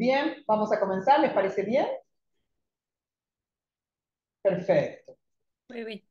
bien, vamos a comenzar, ¿les parece bien? Perfecto. Muy bien.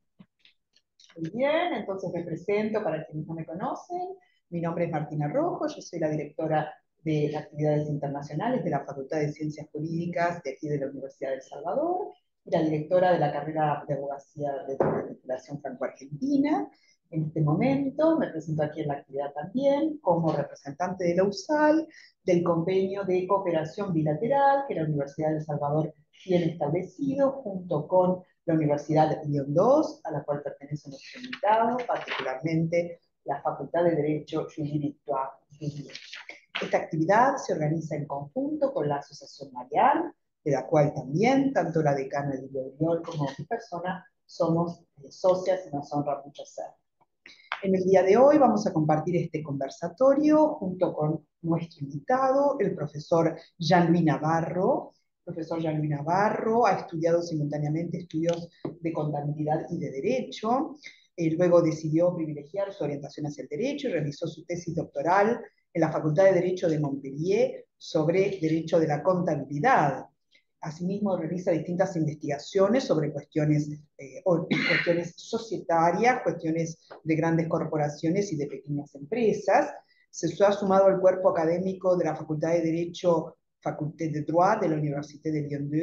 Muy bien, entonces me presento para quienes no me conocen. Mi nombre es Martina Rojo, yo soy la directora de Actividades Internacionales de la Facultad de Ciencias Jurídicas de aquí de la Universidad de El Salvador y la directora de la carrera de Abogacía de la Legislación Franco-Argentina. En este momento me presento aquí en la actividad también como representante de la USAL, del convenio de cooperación bilateral que la Universidad de El Salvador tiene establecido junto con la Universidad Lyon II, a la cual pertenece nuestro invitado, particularmente la Facultad de Derecho Julie Esta actividad se organiza en conjunto con la Asociación Marial, de la cual también tanto la decana de Oriol como mi persona somos eh, socias y nos honra mucho ser. En el día de hoy vamos a compartir este conversatorio junto con nuestro invitado, el profesor Jean-Louis Navarro. El profesor Jean-Louis Navarro ha estudiado simultáneamente estudios de contabilidad y de derecho. Eh, luego decidió privilegiar su orientación hacia el derecho y realizó su tesis doctoral en la Facultad de Derecho de Montpellier sobre Derecho de la Contabilidad. Asimismo, realiza distintas investigaciones sobre cuestiones, eh, cuestiones societarias, cuestiones de grandes corporaciones y de pequeñas empresas. Se ha sumado al cuerpo académico de la Facultad de Derecho, Faculté de Droit de la Université de Lyon 2,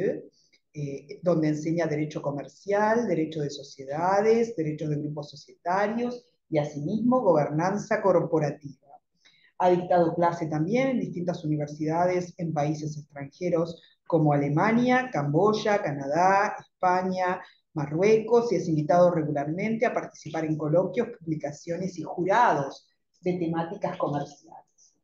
eh, donde enseña Derecho Comercial, Derecho de Sociedades, Derecho de Grupos Societarios y asimismo Gobernanza Corporativa. Ha dictado clase también en distintas universidades en países extranjeros como Alemania, Camboya, Canadá, España, Marruecos y es invitado regularmente a participar en coloquios, publicaciones y jurados de temáticas comerciales.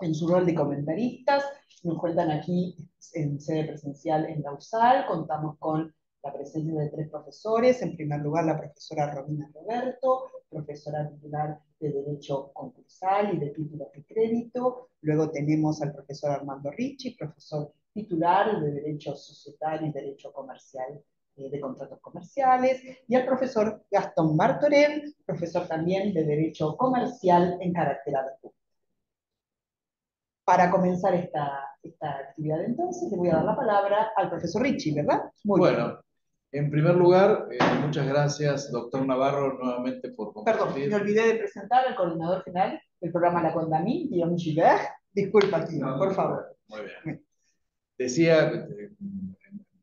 En su rol de comentaristas, nos cuentan aquí en sede presencial en la USAL, contamos con la presencia de tres profesores. En primer lugar, la profesora Romina Roberto, profesora titular de Derecho Concursal y de Títulos de Crédito. Luego tenemos al profesor Armando Ricci, profesor titular de Derecho Societario y Derecho Comercial eh, de Contratos Comerciales, y al profesor Gastón Martorell, profesor también de Derecho Comercial en carácter adjunto. Para comenzar esta, esta actividad entonces, le voy a dar la palabra al profesor Ricci, ¿verdad? Muy bueno, en primer lugar, eh, muchas gracias, doctor Navarro, nuevamente por compartir. Perdón, me olvidé de presentar al coordinador general del programa La Condamine, Guillaume Gilbert. Disculpa, tío, por favor. Muy bien decía, eh,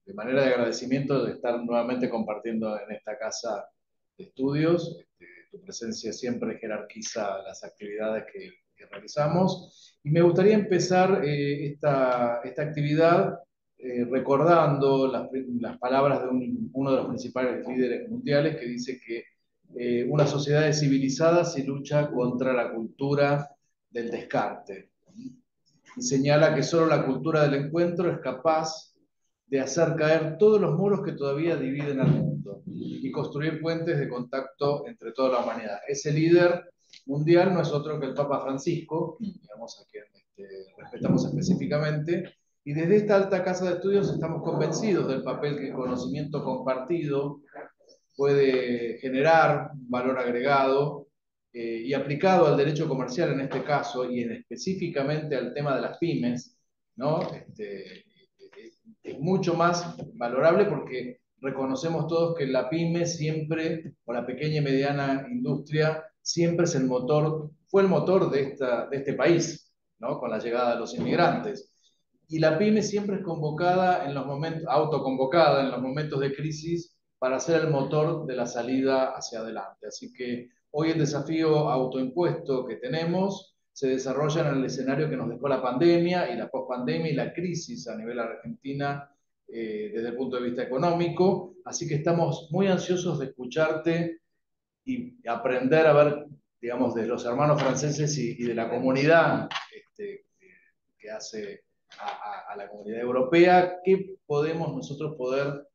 de manera de agradecimiento de estar nuevamente compartiendo en esta casa de estudios. Este, tu presencia siempre jerarquiza las actividades que, realizamos. Y me gustaría empezar eh, esta, esta, actividad eh, recordando las, las, palabras de uno de los principales líderes mundiales que dice que una sociedad civilizada se lucha contra la cultura del descarte y señala que solo la cultura del encuentro es capaz de hacer caer todos los muros que todavía dividen al mundo y construir puentes de contacto entre toda la humanidad. Ese líder mundial no es otro que el Papa Francisco, digamos a quien este, respetamos específicamente, y desde esta alta casa de estudios estamos convencidos del papel que el conocimiento compartido puede generar valor agregado eh, y aplicado al derecho comercial en este caso, y en específicamente al tema de las pymes, ¿no? Este, es mucho más valorable porque reconocemos todos que la pyme siempre, o la pequeña y mediana industria, siempre es el motor, fue el motor de, esta, de este país, ¿no? con la llegada de los inmigrantes. Y la pyme siempre es convocada en los momentos, autoconvocada en los momentos de crisis para ser el motor de la salida hacia adelante. Así que Hoy el desafío autoimpuesto que tenemos se desarrolla en el escenario que nos dejó la pandemia y la pospandemia y la crisis a nivel argentina eh, desde el punto de vista económico. Así que estamos muy ansiosos de escucharte y aprender a ver, digamos, de los hermanos franceses y, de la comunidad este, que hace a, a, la comunidad europea, qué podemos nosotros poder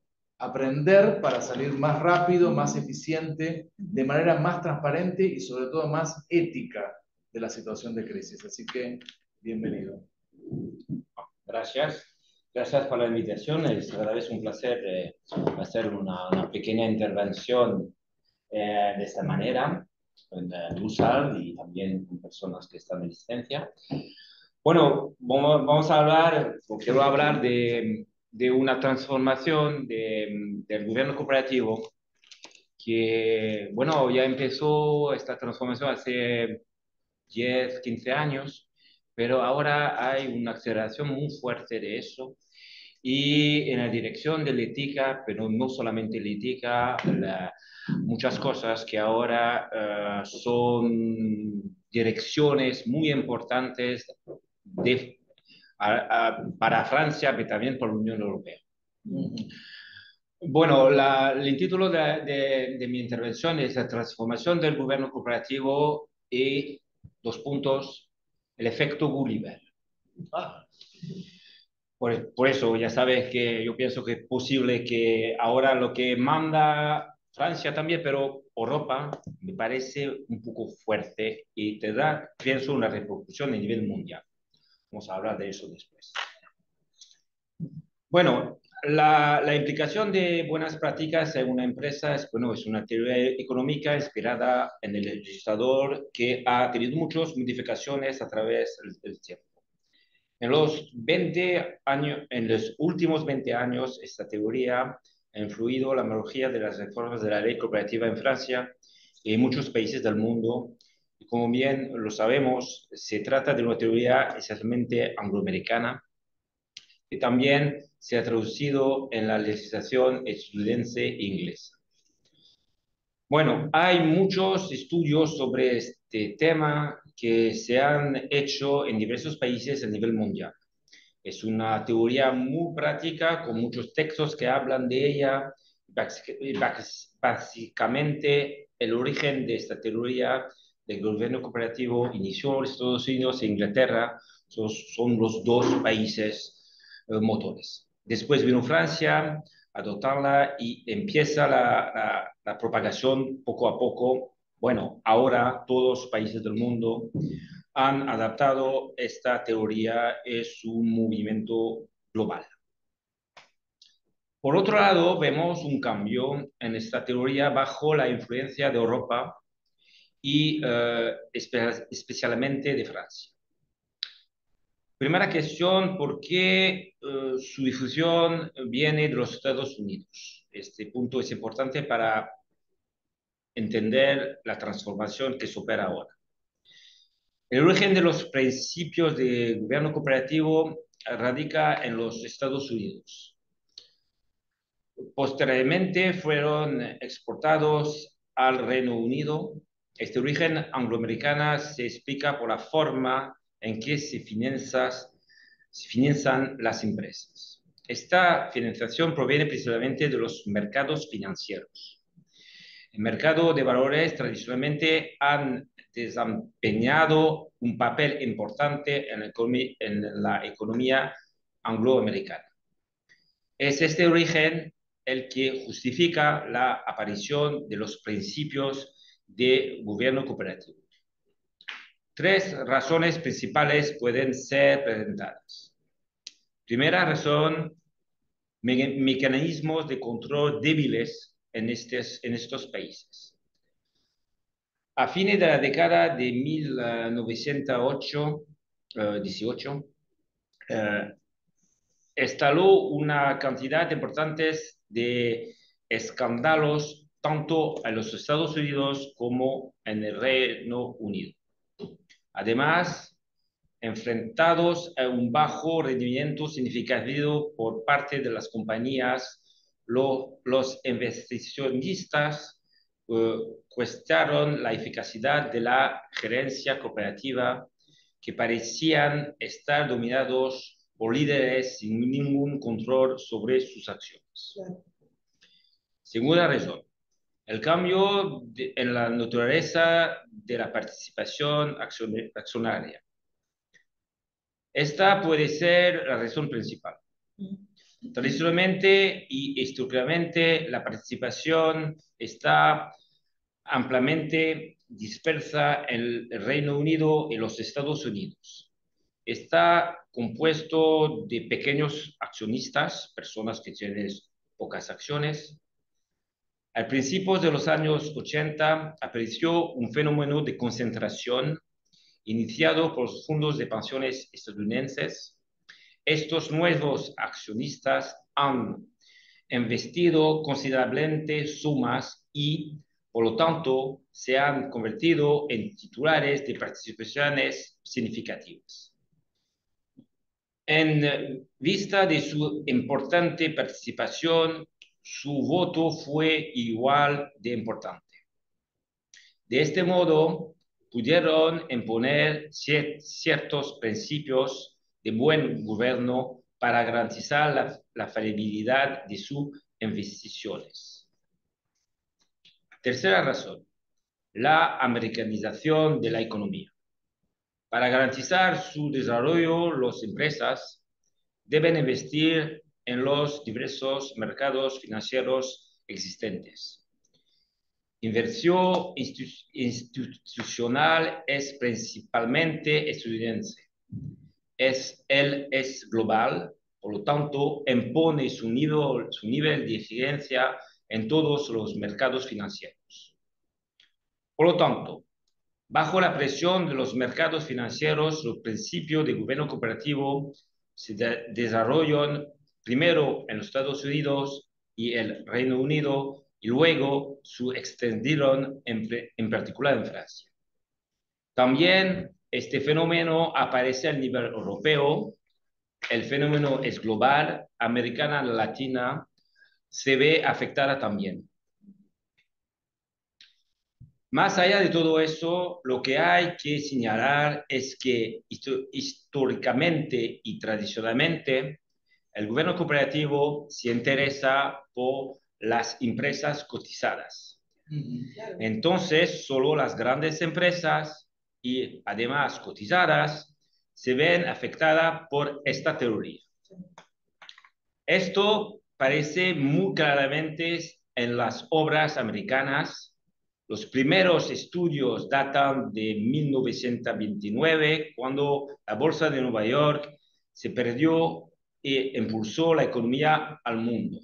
aprender para salir más rápido, más eficiente, de manera más transparente y sobre todo más ética de la situación de crisis. Así que, bienvenido. Gracias. Gracias por la invitación. Es verdad un placer eh, hacer una, una, pequeña intervención eh, de esta manera en USAR y también con personas que están en licencia. Bueno, vamos a hablar, o quiero hablar de, de una transformación de, del gobierno cooperativo que, bueno, ya empezó esta transformación hace 10, 15 años, pero ahora hay una aceleración muy fuerte de eso. Y en la dirección de la ética, pero no solamente la ética, muchas cosas que ahora eh, son direcciones muy importantes de, para Francia, pero también para la Unión Europea. Bueno, el título de, de, mi intervención es la transformación del gobierno cooperativo y dos puntos, el efecto Gulliver. Ah. Por, por, eso ya sabes que yo pienso que es posible que ahora lo que manda Francia también, pero Europa me parece un poco fuerte y te da, pienso, una repercusión a nivel mundial. Vamos a hablar de eso después. Bueno, la, la, implicación de buenas prácticas en una empresa es, bueno, es una teoría económica inspirada en el legislador que ha tenido muchas modificaciones a través del, tiempo. En los, 20 años, en los últimos 20 años, esta teoría ha influido la mayoría de las reformas de la ley cooperativa en Francia y en muchos países del mundo, como bien lo sabemos, se trata de una teoría esencialmente angloamericana y también se ha traducido en la legislación estadounidense e inglesa. Bueno, hay muchos estudios sobre este tema que se han hecho en diversos países a nivel mundial. Es una teoría muy práctica con muchos textos que hablan de ella. Básicamente, el origen de esta teoría del gobierno cooperativo inició en Estados Unidos e Inglaterra, son, son los dos países eh, motores. Después vino Francia, adoptarla y empieza la, la, propagación poco a poco. Bueno, ahora todos los países del mundo han adaptado esta teoría, es un movimiento global. Por otro lado, vemos un cambio en esta teoría bajo la influencia de Europa y eh, especialmente de Francia. Primera cuestión, ¿por qué eh, su difusión viene de los Estados Unidos? Este punto es importante para entender la transformación que se opera ahora. El origen de los principios de gobierno cooperativo radica en los Estados Unidos. Posteriormente fueron exportados al Reino Unido este origen angloamericana se explica por la forma en que se, se financian las empresas. Esta financiación proviene principalmente de los mercados financieros. El mercado de valores tradicionalmente han desempeñado un papel importante en en la economía angloamericana. Es este origen el que justifica la aparición de los principios de gobierno cooperativo. Tres razones principales pueden ser presentadas. Primera razón, mecanismos de control débiles en, estos, en estos países. A fines de la década de 1908, 18, eh, instaló una cantidad importante de escándalos tanto en los Estados Unidos como en el Reino Unido. Además, enfrentados a un bajo rendimiento significativo por parte de las compañías, los inversionistas eh, cuestionaron la eficacia de la gerencia cooperativa que parecían estar dominados por líderes sin ningún control sobre sus acciones. Segunda razón, el cambio en la naturaleza de la participación accionaria. Esta puede ser la razón principal. Tradicionalmente y estructuralmente, la participación está ampliamente dispersa en el Reino Unido y los Estados Unidos. Está compuesto de pequeños accionistas, personas que tienen pocas acciones, al principio de los años 80 apareció un fenómeno de concentración iniciado por los fondos de pensiones estadounidenses. Estos nuevos accionistas han investido considerablemente sumas y, por lo tanto, se han convertido en titulares de participaciones significativas. En vista de su importante participación, su voto fue igual de importante. De este modo, pudieron imponer ciertos principios de buen gobierno para garantizar la, la de sus investigaciones. Tercera razón, la americanización de la economía. Para garantizar su desarrollo, las empresas deben investir en los diversos mercados financieros existentes. Inversión institucional es principalmente estadounidense. Es, él es global, por lo tanto, impone su nivel, su nivel de eficiencia en todos los mercados financieros. Por lo tanto, bajo la presión de los mercados financieros, los principios de gobierno cooperativo se de desarrollan primero en los Estados Unidos y el Reino Unido y luego se extendieron en, en particular en Francia. También este fenómeno aparece a nivel europeo, el fenómeno es global, americana latina se ve afectada también. Más allá de todo eso, lo que hay que señalar es que históricamente y tradicionalmente el gobierno cooperativo se interesa por las empresas cotizadas. Entonces, solo las grandes empresas y además cotizadas se ven afectadas por esta teoría. Esto aparece muy claramente en las obras americanas. Los primeros estudios datan de 1929, cuando la Bolsa de Nueva York se perdió e impulsó la economía al mundo.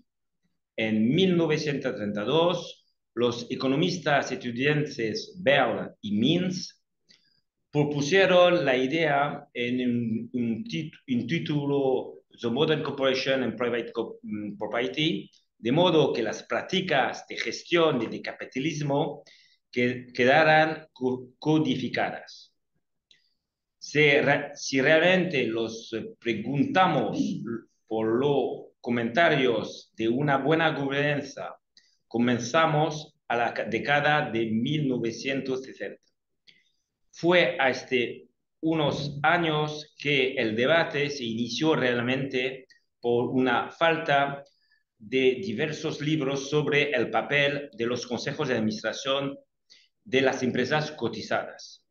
En 1932, los economistas estudiantes Bell y Mintz propusieron la idea en un, título The Modern Corporation and Private mm, Property, de modo que las prácticas de gestión y de capitalismo que, quedaran codificadas. Si, realmente los preguntamos por los comentarios de una buena gobernanza, comenzamos a la década de 1960. Fue a este unos años que el debate se inició realmente por una falta de diversos libros sobre el papel de los consejos de administración de las empresas cotizadas.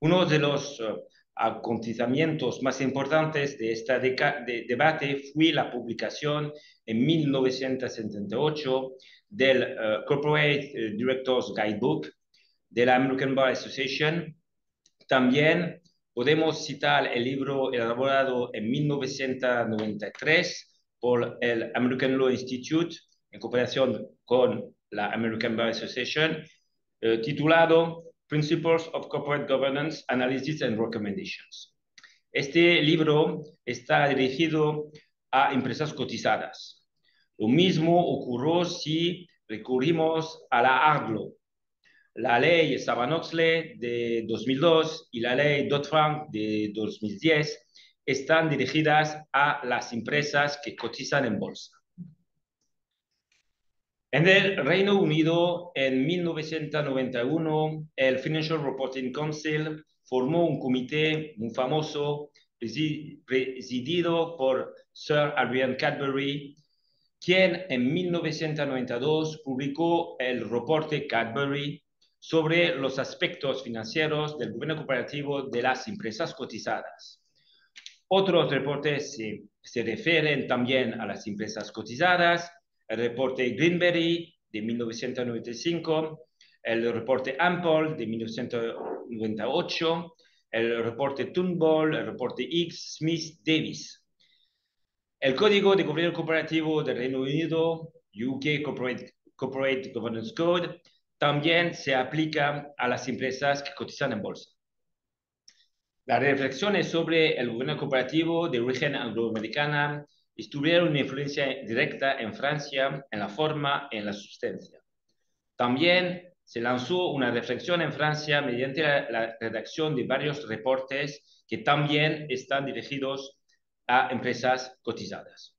Uno de los uh, acontecimientos más importantes de este de debate fue la publicación en 1978 del uh, Corporate Directors Guidebook de la American Bar Association. También Podemos citar el libro elaborado en 1993 por el American Law Institute en cooperación con la American Bar Association, eh, titulado Principles of Corporate Governance, Analysis and Recommendations. Este libro está dirigido a empresas cotizadas. Lo mismo ocurrió si recurrimos a la ARGLO, la ley Sabanoxle de 2002 y la ley Dodd-Frank de 2010 están dirigidas a las empresas que cotizan en bolsa. En el Reino Unido, en 1991, el Financial Reporting Council formó un comité muy famoso presidido por Sir Adrian Cadbury, quien en 1992 publicó el reporte Cadbury sobre los aspectos financieros del gobierno cooperativo de las empresas cotizadas. Otros reportes se, se refieren también a las empresas cotizadas, el reporte Greenberry de 1995, el reporte Ample de 1998, el reporte Turnbull, el reporte X, Smith, Davis. El Código de Gobierno Cooperativo del Reino Unido, UK Corporate, Corporate Governance Code, también se aplica a las empresas que cotizan en bolsa. Las reflexiones sobre el gobierno cooperativo de origen angloamericana tuvieron una influencia directa en Francia en la forma y en la sustancia. También se lanzó una reflexión en Francia mediante la, redacción de varios reportes que también están dirigidos a empresas cotizadas.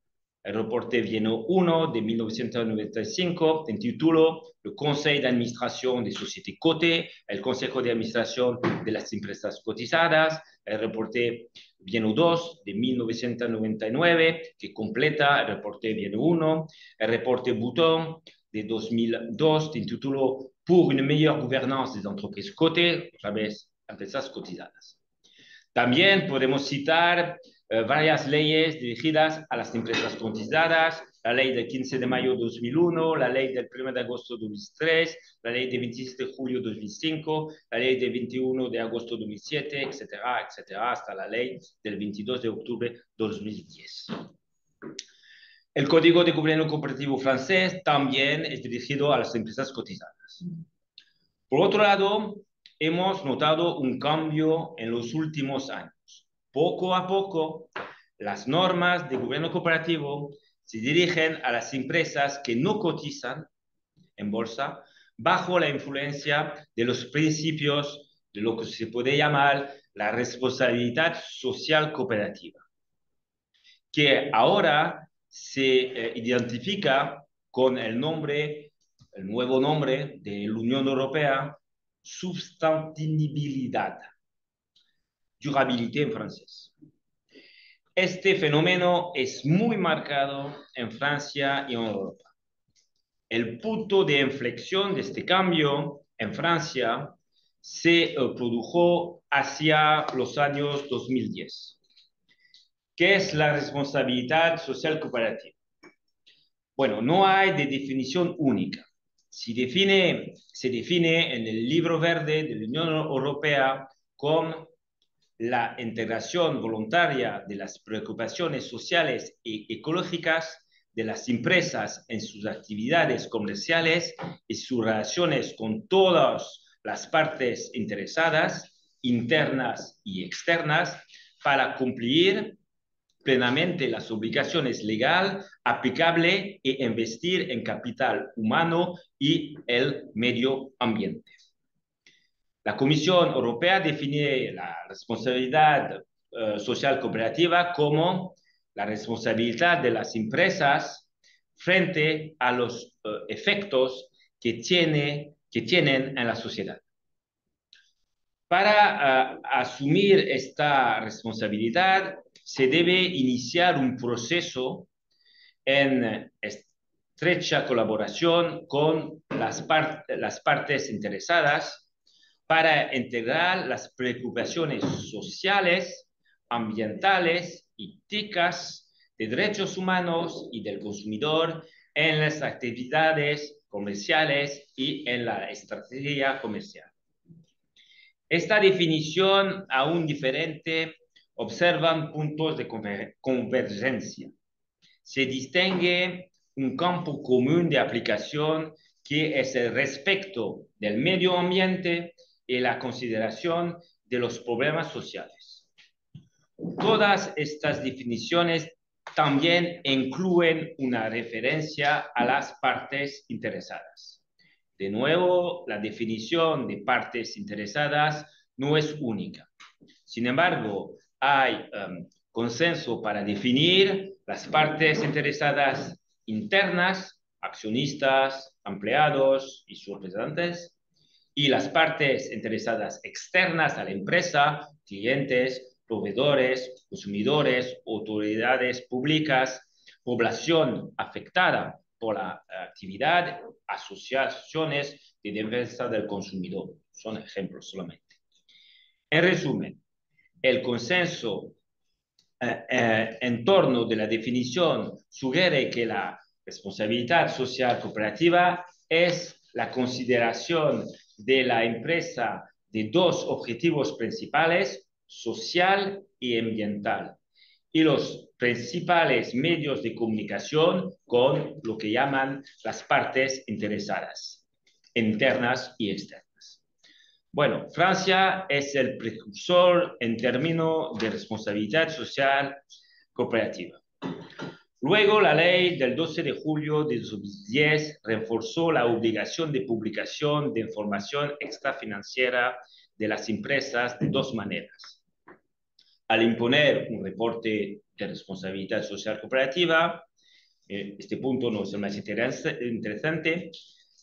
El reporte Vieno 1 de 1995 intituló Le Conseil d'administration des sociétés cotées, el Consejo de Administración de las Empresas Cotizadas, el reporte Vieno 2 de 1999, que completa el reporte Vieno 1, el reporte Bouton de 2002, intituló Pour une meilleure gouvernance des entreprises cotées, otra vez, empresas cotizadas. También podemos citar eh, varias leyes dirigidas a las empresas cotizadas, la ley del 15 de mayo de 2001, la ley del 1 de agosto de 2003, la ley del 27 de julio de 2005, la ley del 21 de agosto de 2007, etcétera, etcétera, hasta la ley del 22 de octubre de 2010. El Código de Gobierno Cooperativo francés también es dirigido a las empresas cotizadas. Por otro lado, hemos notado un cambio en los últimos años poco a poco, las normas de gobierno cooperativo se dirigen a las empresas que no cotizan en bolsa bajo la influencia de los principios de lo que se puede llamar la responsabilidad social cooperativa, que ahora se eh, identifica con el nombre, el nuevo nombre de la Unión Europea, sustentabilidad durabilité en francés. Este fenómeno es muy marcado en Francia y en Europa. El punto de inflexión de este cambio en Francia se eh, produjo hacia los años 2010. ¿Qué es la responsabilidad social cooperativa? Bueno, no hay de definición única. Se define, se define en el libro verde de la Unión Europea como la integración voluntaria de las preocupaciones sociales y ecológicas de las empresas en sus actividades comerciales y sus relaciones con todas las partes interesadas, internas y externas, para cumplir plenamente las obligaciones legales aplicables e investir en capital humano y el medio ambiente. La Comisión Europea define la responsabilidad eh, social cooperativa como la responsabilidad de las empresas frente a los eh, efectos que, tiene, que tienen en la sociedad. Para eh, asumir esta responsabilidad se debe iniciar un proceso en estrecha colaboración con las, las partes interesadas para integrar las preocupaciones sociales, ambientales, éticas, de derechos humanos y del consumidor en las actividades comerciales y en la estrategia comercial. Esta definición aún diferente observan puntos de convergencia. Se distingue un campo común de aplicación que es el respecto del medio ambiente y la consideración de los problemas sociales. Todas estas definiciones también incluyen una referencia a las partes interesadas. De nuevo, la definición de partes interesadas no es única. Sin embargo, hay um, consenso para definir las partes interesadas internas, accionistas, empleados y sus representantes, y las partes interesadas externas a la empresa, clientes, proveedores, consumidores, autoridades públicas, población afectada por la actividad, asociaciones de defensa del consumidor. Son ejemplos solamente. En resumen, el consenso eh, eh, en torno de la definición sugiere que la responsabilidad social cooperativa es la consideración de la empresa de dos objetivos principales, social y ambiental, y los principales medios de comunicación con lo que llaman las partes interesadas, internas y externas. Bueno, Francia es el precursor en términos de responsabilidad social cooperativa. Luego, la ley del 12 de julio de 2010 reforzó la obligación de publicación de información extrafinanciera de las empresas de dos maneras. Al imponer un reporte de responsabilidad social cooperativa, eh, este punto no es el más interesante,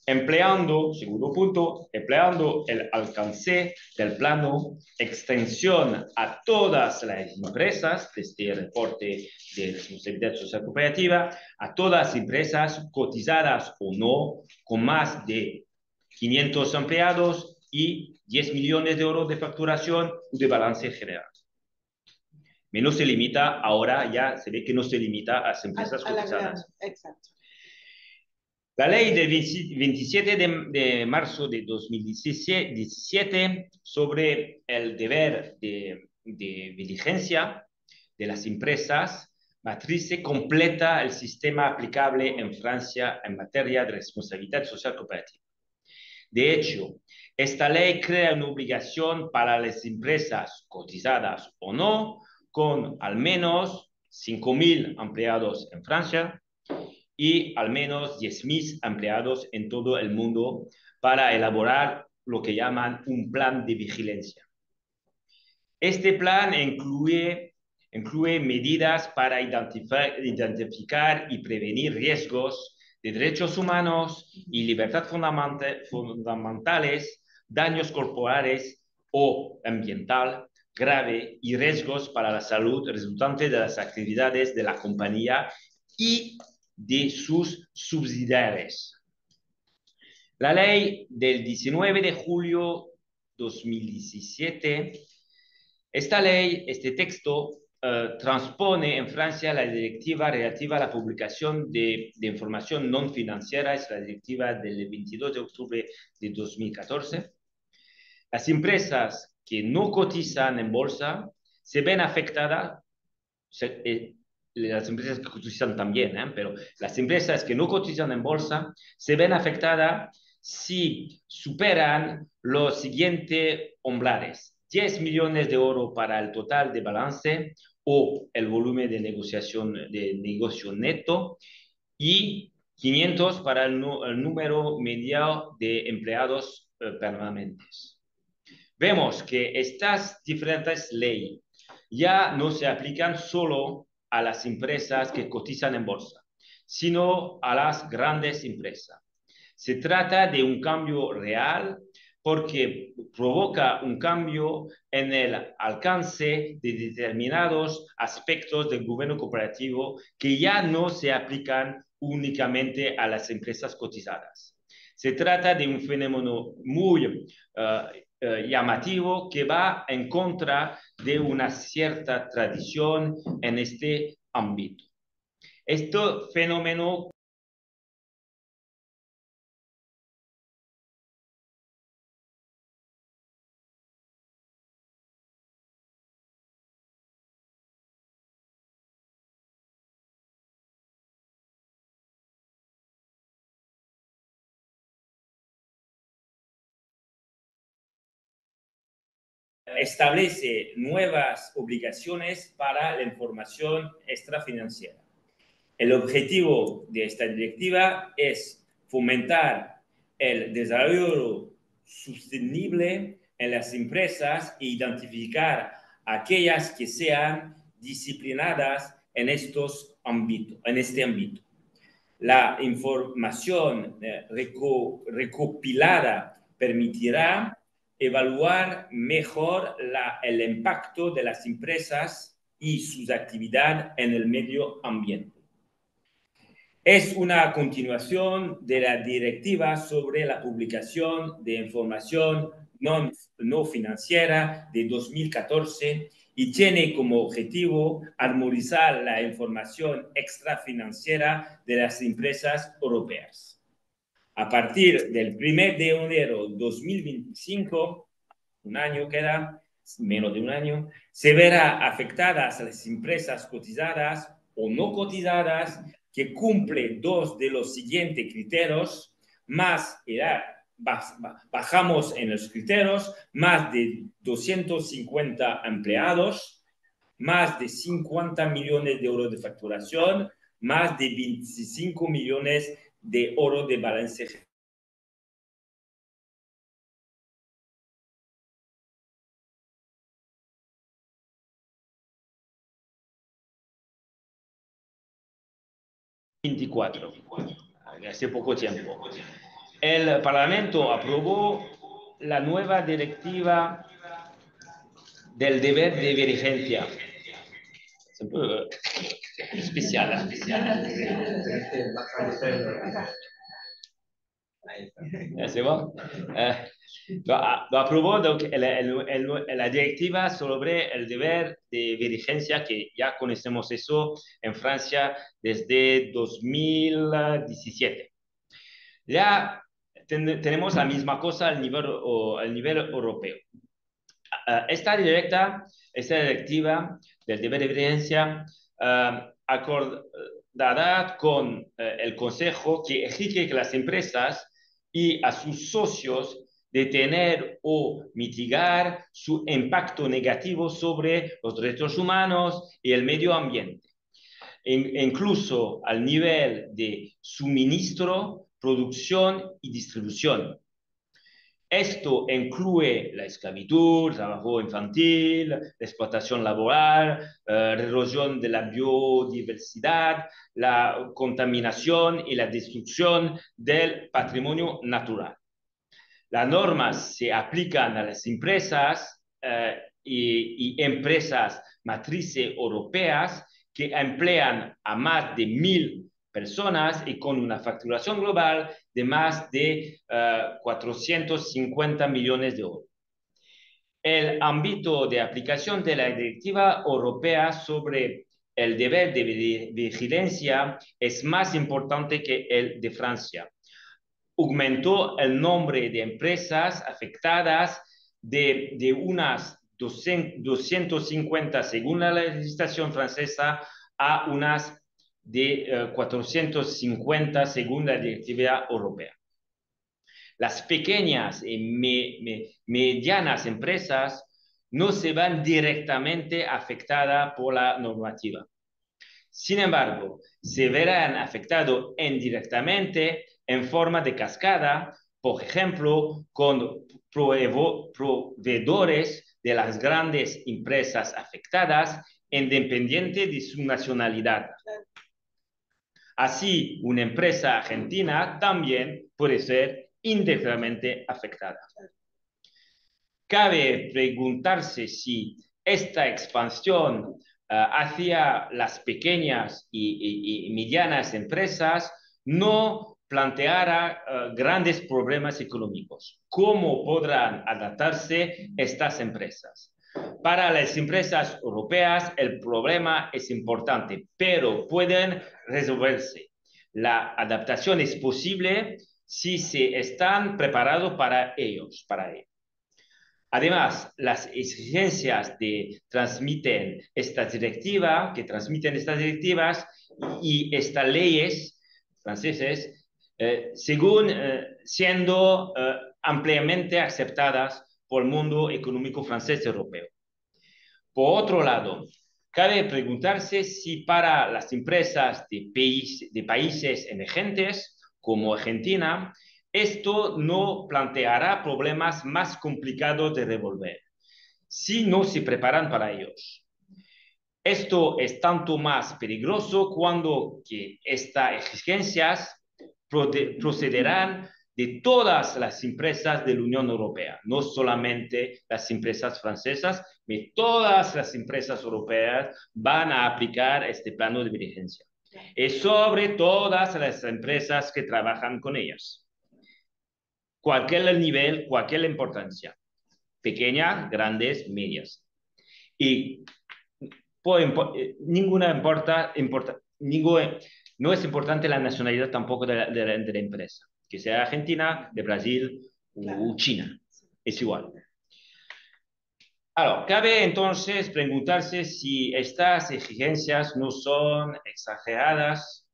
empleando, segundo punto, empleando el alcance del plano, extensión a todas las empresas de este reporte de responsabilidad social cooperativa, a todas las empresas cotizadas o no, con más de 500 empleados y 10 millones de euros de facturación de balance general. Menos se limita, ahora ya se ve que no se limita a las empresas cotizadas. exacto. La ley del 27 de, marzo de 2017 sobre el deber de, diligencia de las empresas matrice completa el sistema aplicable en Francia en materia de responsabilidad social cooperativa. De hecho, esta ley crea una obligación para las empresas cotizadas o no, con al menos 5.000 empleados en Francia, y al menos 10.000 empleados en todo el mundo para elaborar lo que llaman un plan de vigilancia. Este plan incluye, incluye medidas para identificar, identificar y prevenir riesgos de derechos humanos y libertad fundamentales, daños corporales o ambiental grave y riesgos para la salud resultantes de las actividades de la compañía y de sus subsidiarios. La ley del 19 de julio 2017, esta ley, este texto, uh, transpone en Francia la directiva relativa a la publicación de, de, información no financiera, es la directiva del 22 de octubre de 2014. Las empresas que no cotizan en bolsa se ven afectadas, se, eh, las empresas que cotizan también, ¿eh? pero las empresas que no cotizan en bolsa se ven afectadas si superan los siguientes umbrales. 10 millones de euros para el total de balance o el volumen de negociación de negocio neto y 500 para el, número medio de empleados eh, permanentes. Vemos que estas diferentes leyes ya no se aplican solo a las empresas que cotizan en bolsa, sino a las grandes empresas. Se trata de un cambio real porque provoca un cambio en el alcance de determinados aspectos del gobierno cooperativo que ya no se aplican únicamente a las empresas cotizadas. Se trata de un fenómeno muy eh, eh, llamativo que va en contra de una cierta tradición en este ámbito. Este fenómeno establece nuevas obligaciones para la información extrafinanciera. El objetivo de esta directiva es fomentar el desarrollo sostenible en las empresas e identificar aquellas que sean disciplinadas en estos ámbitos, en este ámbito. La información eh, recopilada permitirá evaluar mejor el impacto de las empresas y sus actividades en el medio ambiente. Es una continuación de la directiva sobre la publicación de información no, no financiera de 2014 y tiene como objetivo armonizar la información extrafinanciera de las empresas europeas. A partir del 1 de enero 2025, un año queda, menos de un año, se verá afectadas las empresas cotizadas o no cotizadas que cumplen dos de los siguientes criterios, más bajamos en los criterios, más de 250 empleados, más de 50 millones de euros de facturación, más de 25 millones de de balance 24, hace poco tiempo. El Parlamento aprobó la nueva directiva del deber de vigilancia. Es un poco especial. ¿Se va? lo, aprobó la directiva sobre el deber de diligencia, que ya conocemos eso en Francia desde 2017. Ya tenemos la misma cosa al nivel, al nivel europeo. Esta, directa, esta directiva del deber de diligencia acordada con eh, el Consejo que exige que las empresas y a sus socios detener o mitigar su impacto negativo sobre los derechos humanos y el medio ambiente, incluso al nivel de suministro, producción y distribución. Esto incluye la esclavitud, el trabajo infantil, la explotación laboral, la eh, erosión de la biodiversidad, la contaminación y la destrucción del patrimonio natural. Las normas se aplican a las empresas eh, y, empresas matrices europeas que emplean a más de mil personas y con una facturación global de más de 450 eh, millones de euros. El ámbito de aplicación de la Directiva Europea sobre el deber de vigilancia es más importante que el de Francia aumentó el nombre de empresas afectadas de, de unas 250 según la legislación francesa a unas de 450 eh, según la directiva europea. Las pequeñas y medianas empresas no se van directamente afectadas por la normativa. Sin embargo, se verán afectados indirectamente en forma de cascada, por ejemplo, con proveedores de las grandes empresas afectadas, independiente de su nacionalidad. Así, una empresa argentina también puede ser indirectamente afectada. Cabe preguntarse si esta expansión eh, hacia las pequeñas y medianas empresas no planteara eh, grandes problemas económicos. ¿Cómo podrán adaptarse estas empresas? Para las empresas europeas el problema es importante, pero pueden resolverse. La adaptación es posible si se están preparados para ellos, para ello. Además, las exigencias de transmiten esta directiva, que transmiten estas directivas y estas leyes franceses eh, según eh, siendo eh, ampliamente aceptadas por el mundo económico francés europeo. Por otro lado, cabe preguntarse si para las empresas de, de países emergentes como Argentina, esto no planteará problemas más complicados de resolver si no se preparan para ellos. Esto es tanto más peligroso cuando que estas exigencias procederán de todas las empresas de la Unión Europea, no solamente las empresas francesas, sino todas las empresas europeas van a aplicar este plano de diligencia. Y sobre todas las empresas que trabajan con ellas. Cualquier nivel, cualquier importancia. Pequeñas, grandes, medias. Y eh, ninguna importa, importa no es importante la nacionalidad tampoco de la, empresa, que sea Argentina, de Brasil o China. Es igual. Ahora, cabe entonces preguntarse si estas exigencias no son exageradas,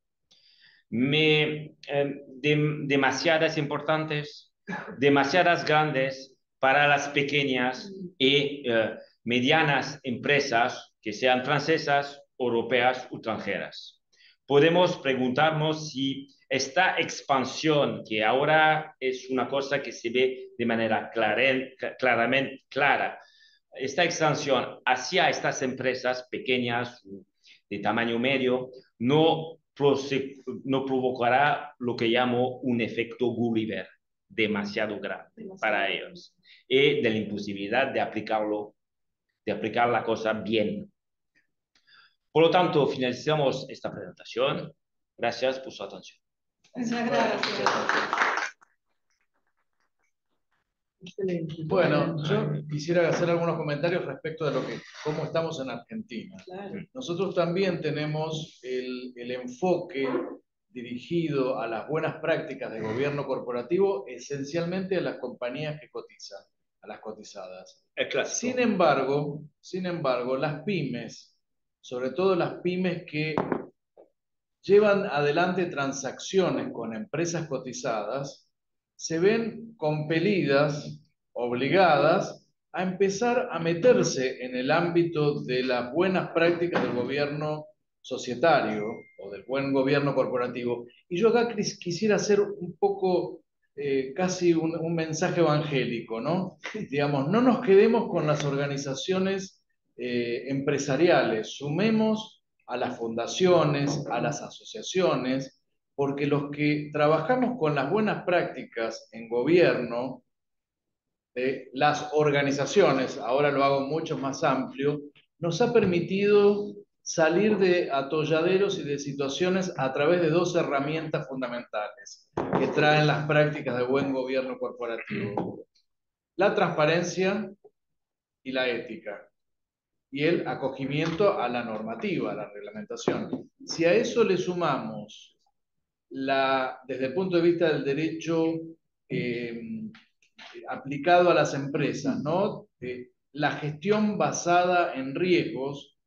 me, em, demasiadas importantes, demasiadas grandes para las pequeñas y eh, medianas empresas que sean francesas, europeas o extranjeras. Podemos preguntarnos si esta expansión, que ahora es una cosa que se ve de manera claramente clara, esta expansión hacia estas empresas pequeñas de tamaño medio no, no provocará lo que llamo un efecto Gulliver demasiado grande para ellos y de la imposibilidad de aplicarlo, de aplicar la cosa bien. Por lo tanto, finalizamos esta presentación. Gracias por su atención. Muchas gracias. Bueno, yo quisiera hacer algunos comentarios respecto de lo que, cómo estamos en Argentina. Nosotros también tenemos el, el, enfoque dirigido a las buenas prácticas de gobierno corporativo, esencialmente a las compañías que cotizan, a las cotizadas. Sin embargo, sin embargo, las pymes, sobre todo las pymes que llevan adelante transacciones con empresas cotizadas, se ven compelidas, obligadas, a empezar a meterse en el ámbito de las buenas prácticas del gobierno societario o del buen gobierno corporativo. Y yo acá quisiera hacer un poco, eh, casi un, mensaje evangélico, ¿no? Digamos, no nos quedemos con las organizaciones eh, empresariales, sumemos a las fundaciones, a las asociaciones, porque los que trabajamos con las buenas prácticas en gobierno, de las organizaciones, ahora lo hago mucho más amplio, nos ha permitido salir de atolladeros y de situaciones a través de dos herramientas fundamentales que traen las prácticas de buen gobierno corporativo. La transparencia y la ética. Y el acogimiento a la normativa, a la reglamentación. Si a eso le sumamos la, desde el punto de vista del derecho eh, aplicado a las empresas, ¿no? Eh, la gestión basada en riesgos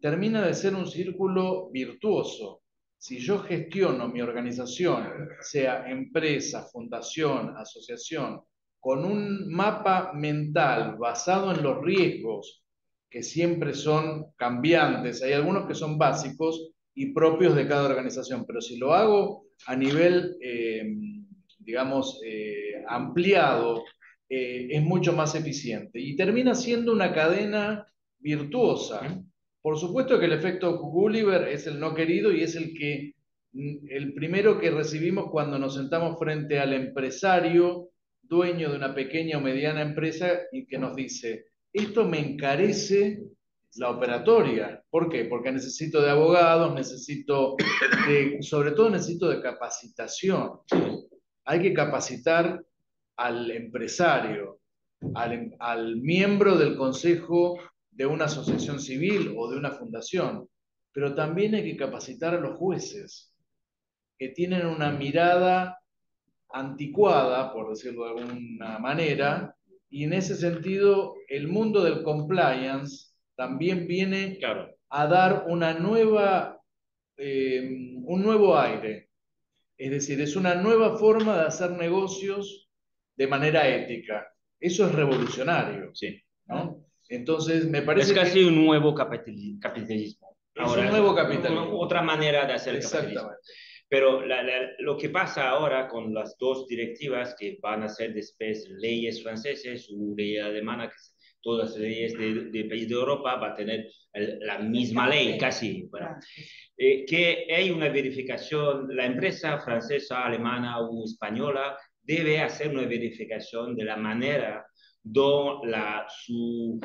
termina de ser un círculo virtuoso. Si yo gestiono mi organización, sea empresa, fundación, asociación, con un mapa mental basado en los riesgos, que siempre son cambiantes, hay algunos que son básicos y propios de cada organización, pero si lo hago a nivel, eh, digamos, eh, ampliado, eh, es mucho más eficiente y termina siendo una cadena virtuosa. Por supuesto que el efecto Gulliver es el no querido y es el que mm, el primero que recibimos cuando nos sentamos frente al empresario, dueño de una pequeña o mediana empresa y que nos dice, esto me encarece la operatoria. ¿Por qué? Porque necesito de abogados, necesito de, sobre todo necesito de capacitación. Hay que capacitar al empresario, al, al miembro del consejo de una asociación civil o de una fundación, pero también hay que capacitar a los jueces, que tienen una mirada anticuada, por decirlo de alguna manera, y en ese sentido el mundo del compliance también viene a dar una nueva, eh, un nuevo aire. Es decir, es una nueva forma de hacer negocios de manera ética. Eso es revolucionario. Sí. ¿no? Entonces, me parece. Es casi un nuevo capitalismo. Es un nuevo capitalismo. Otra manera de hacer el capitalismo. Pero lo que pasa ahora con las dos directivas que van a ser después leyes franceses o ley alemana, que todas las leyes de, de países de Europa va a tener la misma ley casi. Eh, que hay una verificación, la empresa francesa, alemana o española debe hacer una verificación de la manera do la, su,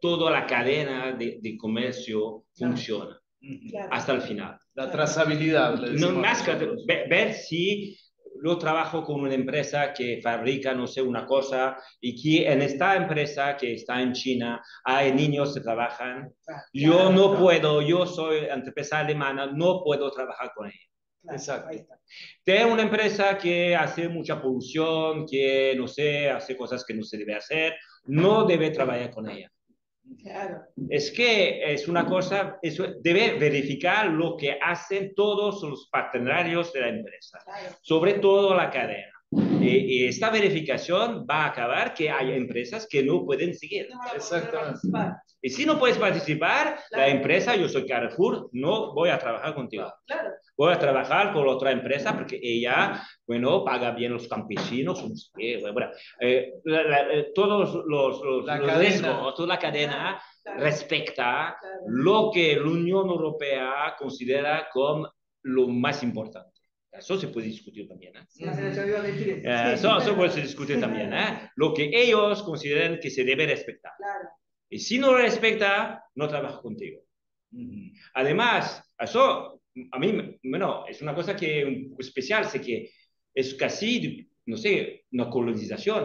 toda la cadena de, de comercio funciona hasta el final. La trazabilidad. No, más que ver si yo trabajo con una empresa que fabrica, no sé, una cosa y que en esta empresa que está en China hay niños que trabajan. yo no puedo, yo soy empresa alemana, no puedo trabajar con ella. Exacto. Tengo una empresa que hace mucha polución, que no sé, hace cosas que no se debe hacer, no debe trabajar con ella. Es que es una cosa, debe verificar lo que hacen todos los partenarios de la empresa, sobre todo la cadena. Y, esta verificación va a acabar que hay empresas que no pueden seguir. Exactamente. Y si no puedes participar, la empresa, yo soy Carrefour, no voy a trabajar contigo. Claro. Voy a trabajar con otra empresa porque ella, bueno, paga bien los campesinos, bueno, eh, eh, todos los, los, La los cadena. riesgos, toda la cadena Claro. respecta lo que la Unión Europea considera como lo más importante. Eso se puede discutir también. ¿eh? Sí, decir eso. Eso, puede discutir también. ¿eh? Lo que ellos consideran que se debe respetar. Claro. Y si no lo respecta, no trabaja contigo. Además, eso a mí, bueno, es una cosa que un poco especial, sé que es casi, no sé, una colonización.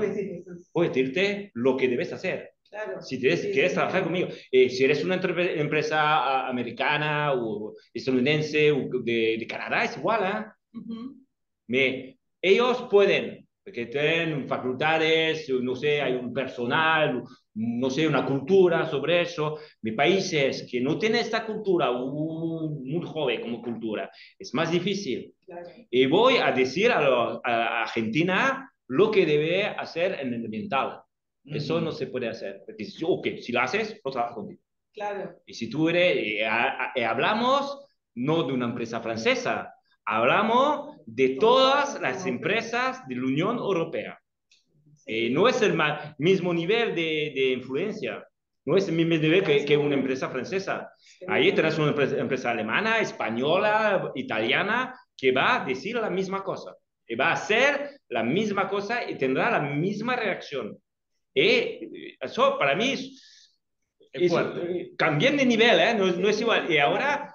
Puedes decirte lo que debes hacer. claro. Si tienes, Sí, quieres sí, trabajar sí. conmigo, Eh, si eres una empresa americana o estadounidense o de, de Canadá, es igual, ¿eh? Me, ellos pueden, porque tienen facultades, no sé, hay un personal, no sé, una cultura sobre eso. Mi países que no tienen esta cultura, uh, muy joven como cultura, es más difícil. Claro. Y voy a decir a, lo- a Argentina lo que debe hacer en el ambiental. Eso no se puede hacer. Dices, ok, si lo haces, no trabajo contigo. Claro. Y si tú eres, eh, a- a- hablamos no de una empresa francesa, hablamos de todas las empresas de la Unión Europea. Eh, no es el mismo nivel de, de influencia, no es el mismo nivel que, que una empresa francesa. Ahí tenés una empresa, empresa alemana, española, italiana, que va a decir la misma cosa, y va a hacer la misma cosa y tendrá la misma reacción. Y eh, eso para mí es, Es es, de nivel, ¿eh? no, no es igual. Y ahora,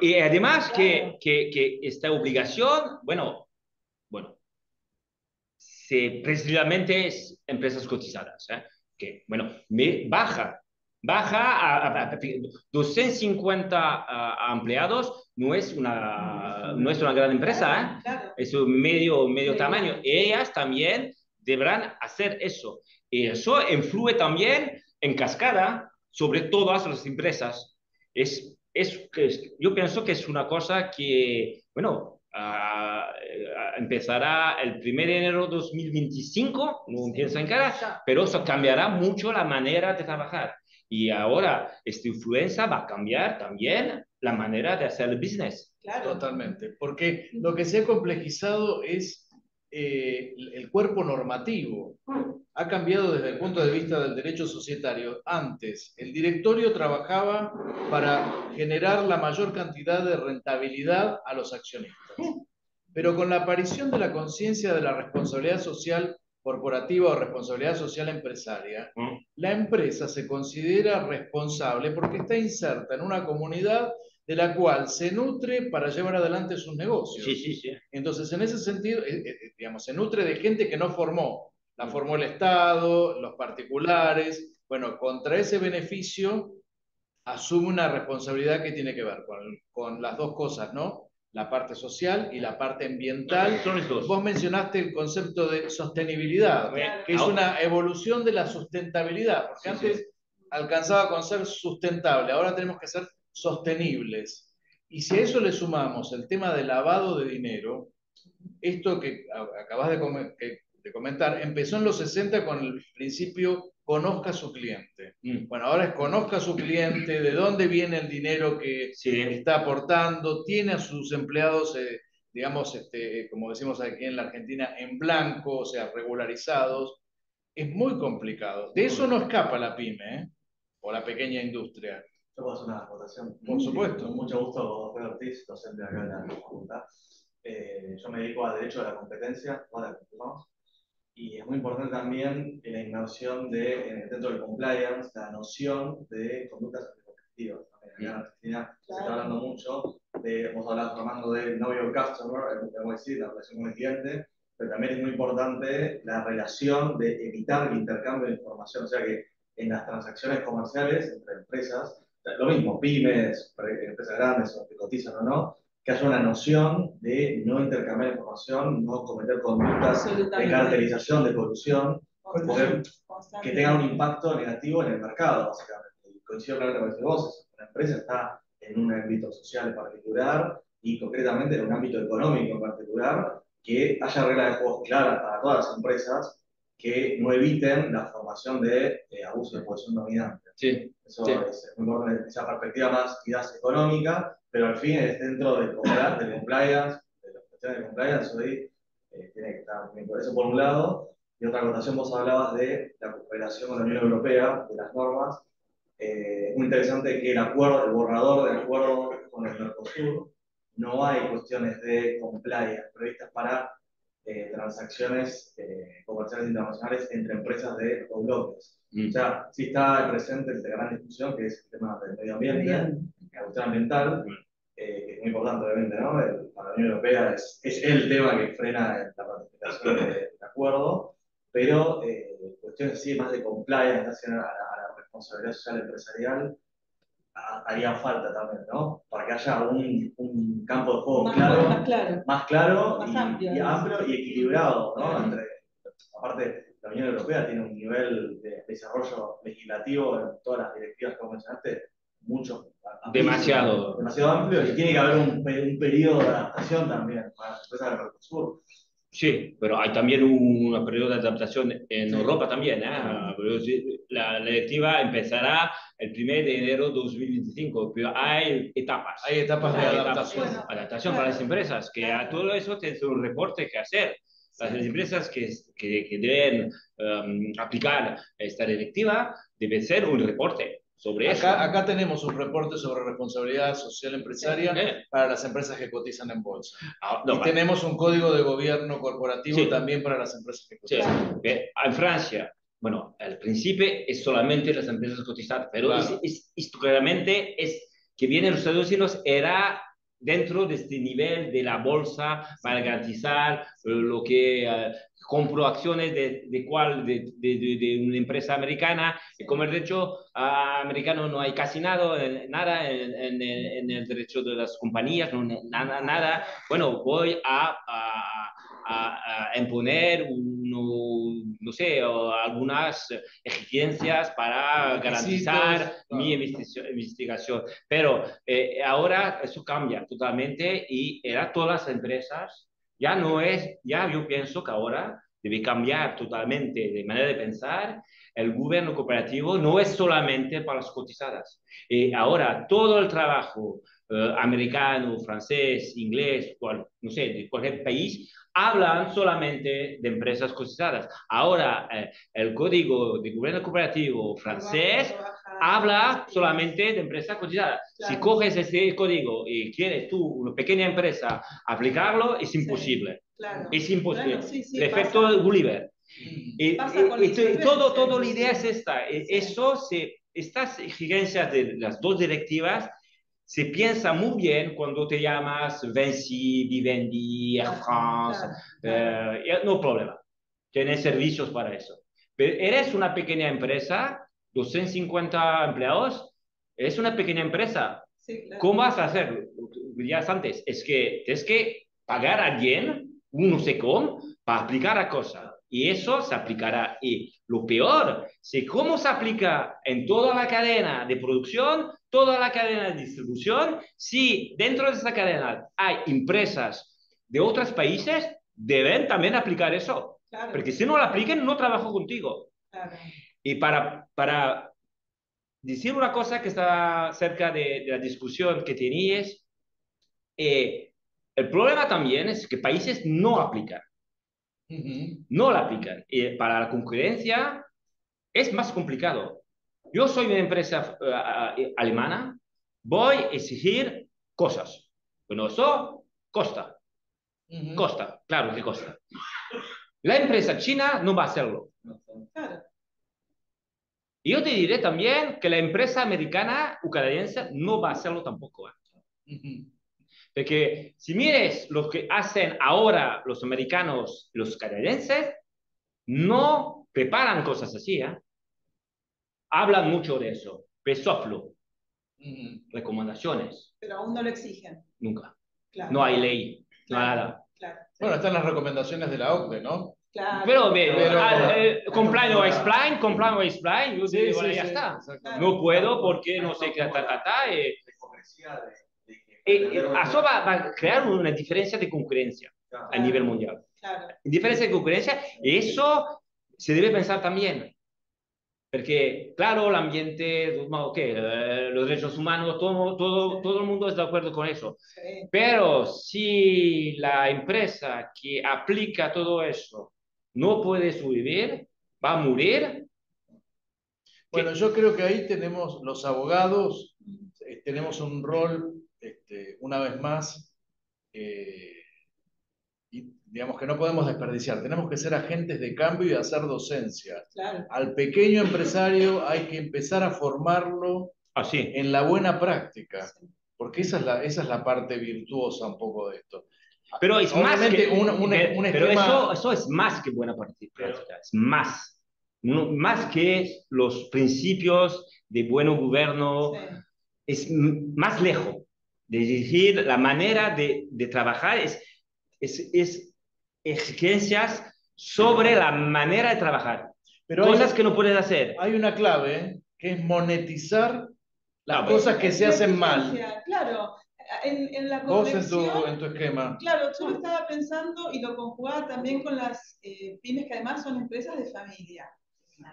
y, y además que, que, que esta obligación, bueno, bueno, se, precisamente es empresas cotizadas, ¿eh? que, bueno, me baja, baja a, a- a- 250 a- a empleados, no es una, no es una gran empresa, ¿eh? Claro. es un medio, medio Sí. tamaño. Ellas también deberán hacer eso. Y eso influye también en cascada sobre todas las empresas. Es, es, es- yo pienso que es una cosa que, bueno, ah, empezará el 1 de enero de 2025, no pienso en cara, pero eso cambiará mucho la manera de trabajar. Y ahora esta influencia va a cambiar también la manera de hacer el business. Claro. Totalmente, porque lo que se ha complejizado es eh, el cuerpo normativo. Ha cambiado desde el punto de vista del derecho societario. Antes, el directorio trabajaba para generar la mayor cantidad de rentabilidad a los accionistas. Pero con la aparición de la conciencia de la responsabilidad social corporativa o responsabilidad social empresaria, ¿Mm? la empresa se considera responsable porque está inserta en una comunidad de la cual se nutre para llevar adelante sus negocios. Sí, sí, sí. Entonces, en ese sentido, eh, eh, digamos, se nutre de gente que no formó. La formó el Estado, los particulares. Bueno, contra ese beneficio asume una responsabilidad que tiene que ver con, con las dos cosas, ¿no? La parte social y la parte ambiental. Son los dos. Vos mencionaste el concepto de sostenibilidad, que es una evolución de la sustentabilidad, porque Sí, antes alcanzaba con ser sustentable, ahora tenemos que ser sostenibles. Y si a eso le sumamos el tema del lavado de dinero, esto que acabas de, comentar, empezó en los 60 con el principio conozca a su cliente. Mm. Bueno, ahora es conozca a su cliente, de dónde viene el dinero que Sí. está aportando, tiene a sus empleados, eh, digamos, este, como decimos aquí en la Argentina, en blanco, o sea, regularizados. Es muy complicado. De eso no escapa la pyme, ¿eh? o la pequeña industria. Yo puedo hacer una acotación. Por supuesto. Con mucho gusto, Jorge Ortiz, docente acá en la facultad. Eh, yo me dedico a Derecho de la Competencia, ahora continuamos. Y es muy importante también en la inmersión de, en- dentro del compliance, la noción de conductas anticompetitivas. También acá en Argentina se está hablando mucho de, vos hablabas, Armando, de know your customer, es lo que decir, la relación con el cliente, pero también es muy importante la relación de evitar el intercambio de información. O sea que en las transacciones comerciales entre empresas, lo mismo, pymes, pre- empresas grandes o que cotizan o no, que haya una noción de no intercambiar información, no cometer conductas de caracterización, de poder- que tengan un impacto negativo en el mercado, básicamente. Y coincido claramente con vos, una empresa está en un ámbito social en particular y concretamente en un ámbito económico en particular, que haya reglas de juego claras para todas las empresas que no eviten la formación de eh, abuso de posición dominante. Sí. Eso Sí. es muy importante, esa perspectiva más quizás económica, pero al fin es dentro del compla- del compliance, de las cuestiones de compliance, hoy eh, tiene que estar bien eso por un lado. Y otra acotación, vos hablabas de la cooperación con la Unión Europea, de las normas. Eh, es muy interesante que el acuerdo, el borrador del acuerdo con el Mercosur, no hay cuestiones de compliance previstas para eh, transacciones eh, comerciales internacionales entre empresas de los bloques. Mm. O sea, sí está presente esta gran discusión que es el tema del medio ambiente, la cuestión ambiental, eh, que es muy importante, obviamente, ¿no? El- para la Unión Europea es, es el tema que frena la ratificación de- del acuerdo, pero eh, cuestiones así más de compliance, a la, a la responsabilidad social empresarial, haría falta también, ¿no? Para que haya un, un campo de juego Más, claro más claro. más claro Más y, amplio, y ¿no? amplio y equilibrado, ¿no? Claro. Entre, aparte, la Unión Europea tiene un nivel de desarrollo legislativo en todas las directivas que mencionaste, mucho. Demasiado. Demasiado amplio y tiene que haber un, un periodo de adaptación también para las empresas del Mercosur. Sí, pero hay también un periodo de adaptación en Sí. Europa también. ¿eh? Sí, La, la directiva empezará el 1 de enero de 2025, pero hay etapas. Hay etapas de Hay adaptación. Bueno, adaptación para las empresas, que a todo eso tienes un reporte que hacer. Las Sí. empresas que, que, que deben um, aplicar esta directiva deben ser un reporte sobre eso. Acá, acá tenemos un reporte sobre responsabilidad social empresaria Eh, para las empresas que cotizan en bolsa. ah, no, y tenemos un código de gobierno corporativo Sí. también para las empresas que cotizan. en Francia, bueno, al principio es solamente las empresas cotizadas, pero Claro. es, es- históricamente es que viene los Estados Unidos era dentro de este nivel de la bolsa para garantizar eh, lo que eh, compro acciones de, de cuál de, de, de- una empresa americana como el derecho ah, americano no hay casi nada en, nada en, en- el derecho de las compañías no, nada nada. Bueno voy a, a- a imponer uno, no sé, algunas exigencias para garantizar claro. mi investigación, investigación. Pero eh, ahora eso cambia totalmente y era todas las empresas, ya no es, ya yo pienso que ahora debe cambiar totalmente de manera de pensar. El gobierno cooperativo no es solamente para las cotizadas. Eh, ahora todo el trabajo eh, americano, francés, inglés, cual, no sé, de cualquier país, hablan solamente de empresas cotizadas. Ahora, eh, el código de gobierno cooperativo francés habla solamente de empresas cotizadas. Si coges ese código y quieres tú, una pequeña empresa, aplicarlo, es imposible. Claro. Es imposible. Claro, sí, sí, el efecto pasa. de Gulliver. Y to- y todo, todo la idea es esta. E- Sí. Eso se, estas exigencias de las dos directivas se piensa muy bien cuando te llamas Vinci, Vivendi, Air France, Claro, eh, no problema. Tienes servicios para eso. Pero eres una pequeña empresa, 250 empleados, es una pequeña empresa. sí, claro. ¿Cómo vas a hacer? Decías antes, es que tienes que pagar a alguien, un no sé cómo, para aplicar la cosa. Y eso se aplicará. Y lo peor, si cómo se aplica en toda la cadena de producción, toda la cadena de distribución, si dentro de esa cadena hay empresas de otros países, deben también aplicar eso. Claro, Porque si no lo apliquen, no trabajo contigo. claro. Y para, para decir una cosa que está cerca de, de la discusión que tenías, eh, el problema también es que países no aplican, Ujú. no la aplican. Y para la concurrencia es más complicado. Yo soy una empresa eh, alemana, voy a exigir cosas. Bueno, eso costa, Ujú. costa, claro que costa. La empresa china no va a hacerlo. Y yo te diré también que la empresa americana o canadiense no va a hacerlo tampoco. ¿eh? Ujú. Porque si mires lo que hacen ahora los americanos y los canadienses, no preparan cosas así. ¿eh? Hablan mucho de eso. Pesoflo, Ujú. recomendaciones, pero aún no lo exigen. nunca. Claro. No hay ley, no hay nada. Claro, Bueno, están las recomendaciones de la OCDE, ¿no? claro. Pero, ve, Pero- ah, eh, comply o explain, comply o explain, yo digo, bueno, ya está. No puedo porque no sé qué, ta, ta, ta, La hipocresía de, de que Eh, eh, una- eso va, va a crear una diferencia de concurrencia. a nivel mundial. Claro. Diferencia de concurrencia, eso se debe pensar también. Porque, claro, el ambiente, okay, eh, los derechos humanos, todo, todo, todo el mundo está de acuerdo con eso. Sí. Pero si la empresa que aplica todo eso no puede sobrevivir, va a morir. Bueno, yo creo que ahí tenemos los abogados, eh, tenemos un rol, este, una vez más, eh, y digamos que no podemos desperdiciar, tenemos que ser agentes de cambio y hacer docencia. Claro. Al pequeño empresario hay que empezar a formarlo Así. en la buena práctica, porque esa es la, esa es la parte virtuosa un poco de esto. Pero es más Obviamente, que, un- un- pero, un pero esquema- eso, eso es más que buena práctica, es más. No- más que los principios de buen gobierno, Sí. es más lejos. De decir, la manera de, de trabajar es, es, es exigencias sobre la manera de trabajar. Pero hay, Cosas que no puedes hacer. hay una clave, ¿eh? que es monetizar las cosas que Es se hacen mal. Claro, en, en la Vos en tu, en tu esquema. claro, yo lo estaba pensando y lo conjugaba también con las eh, pymes que además son empresas de familia.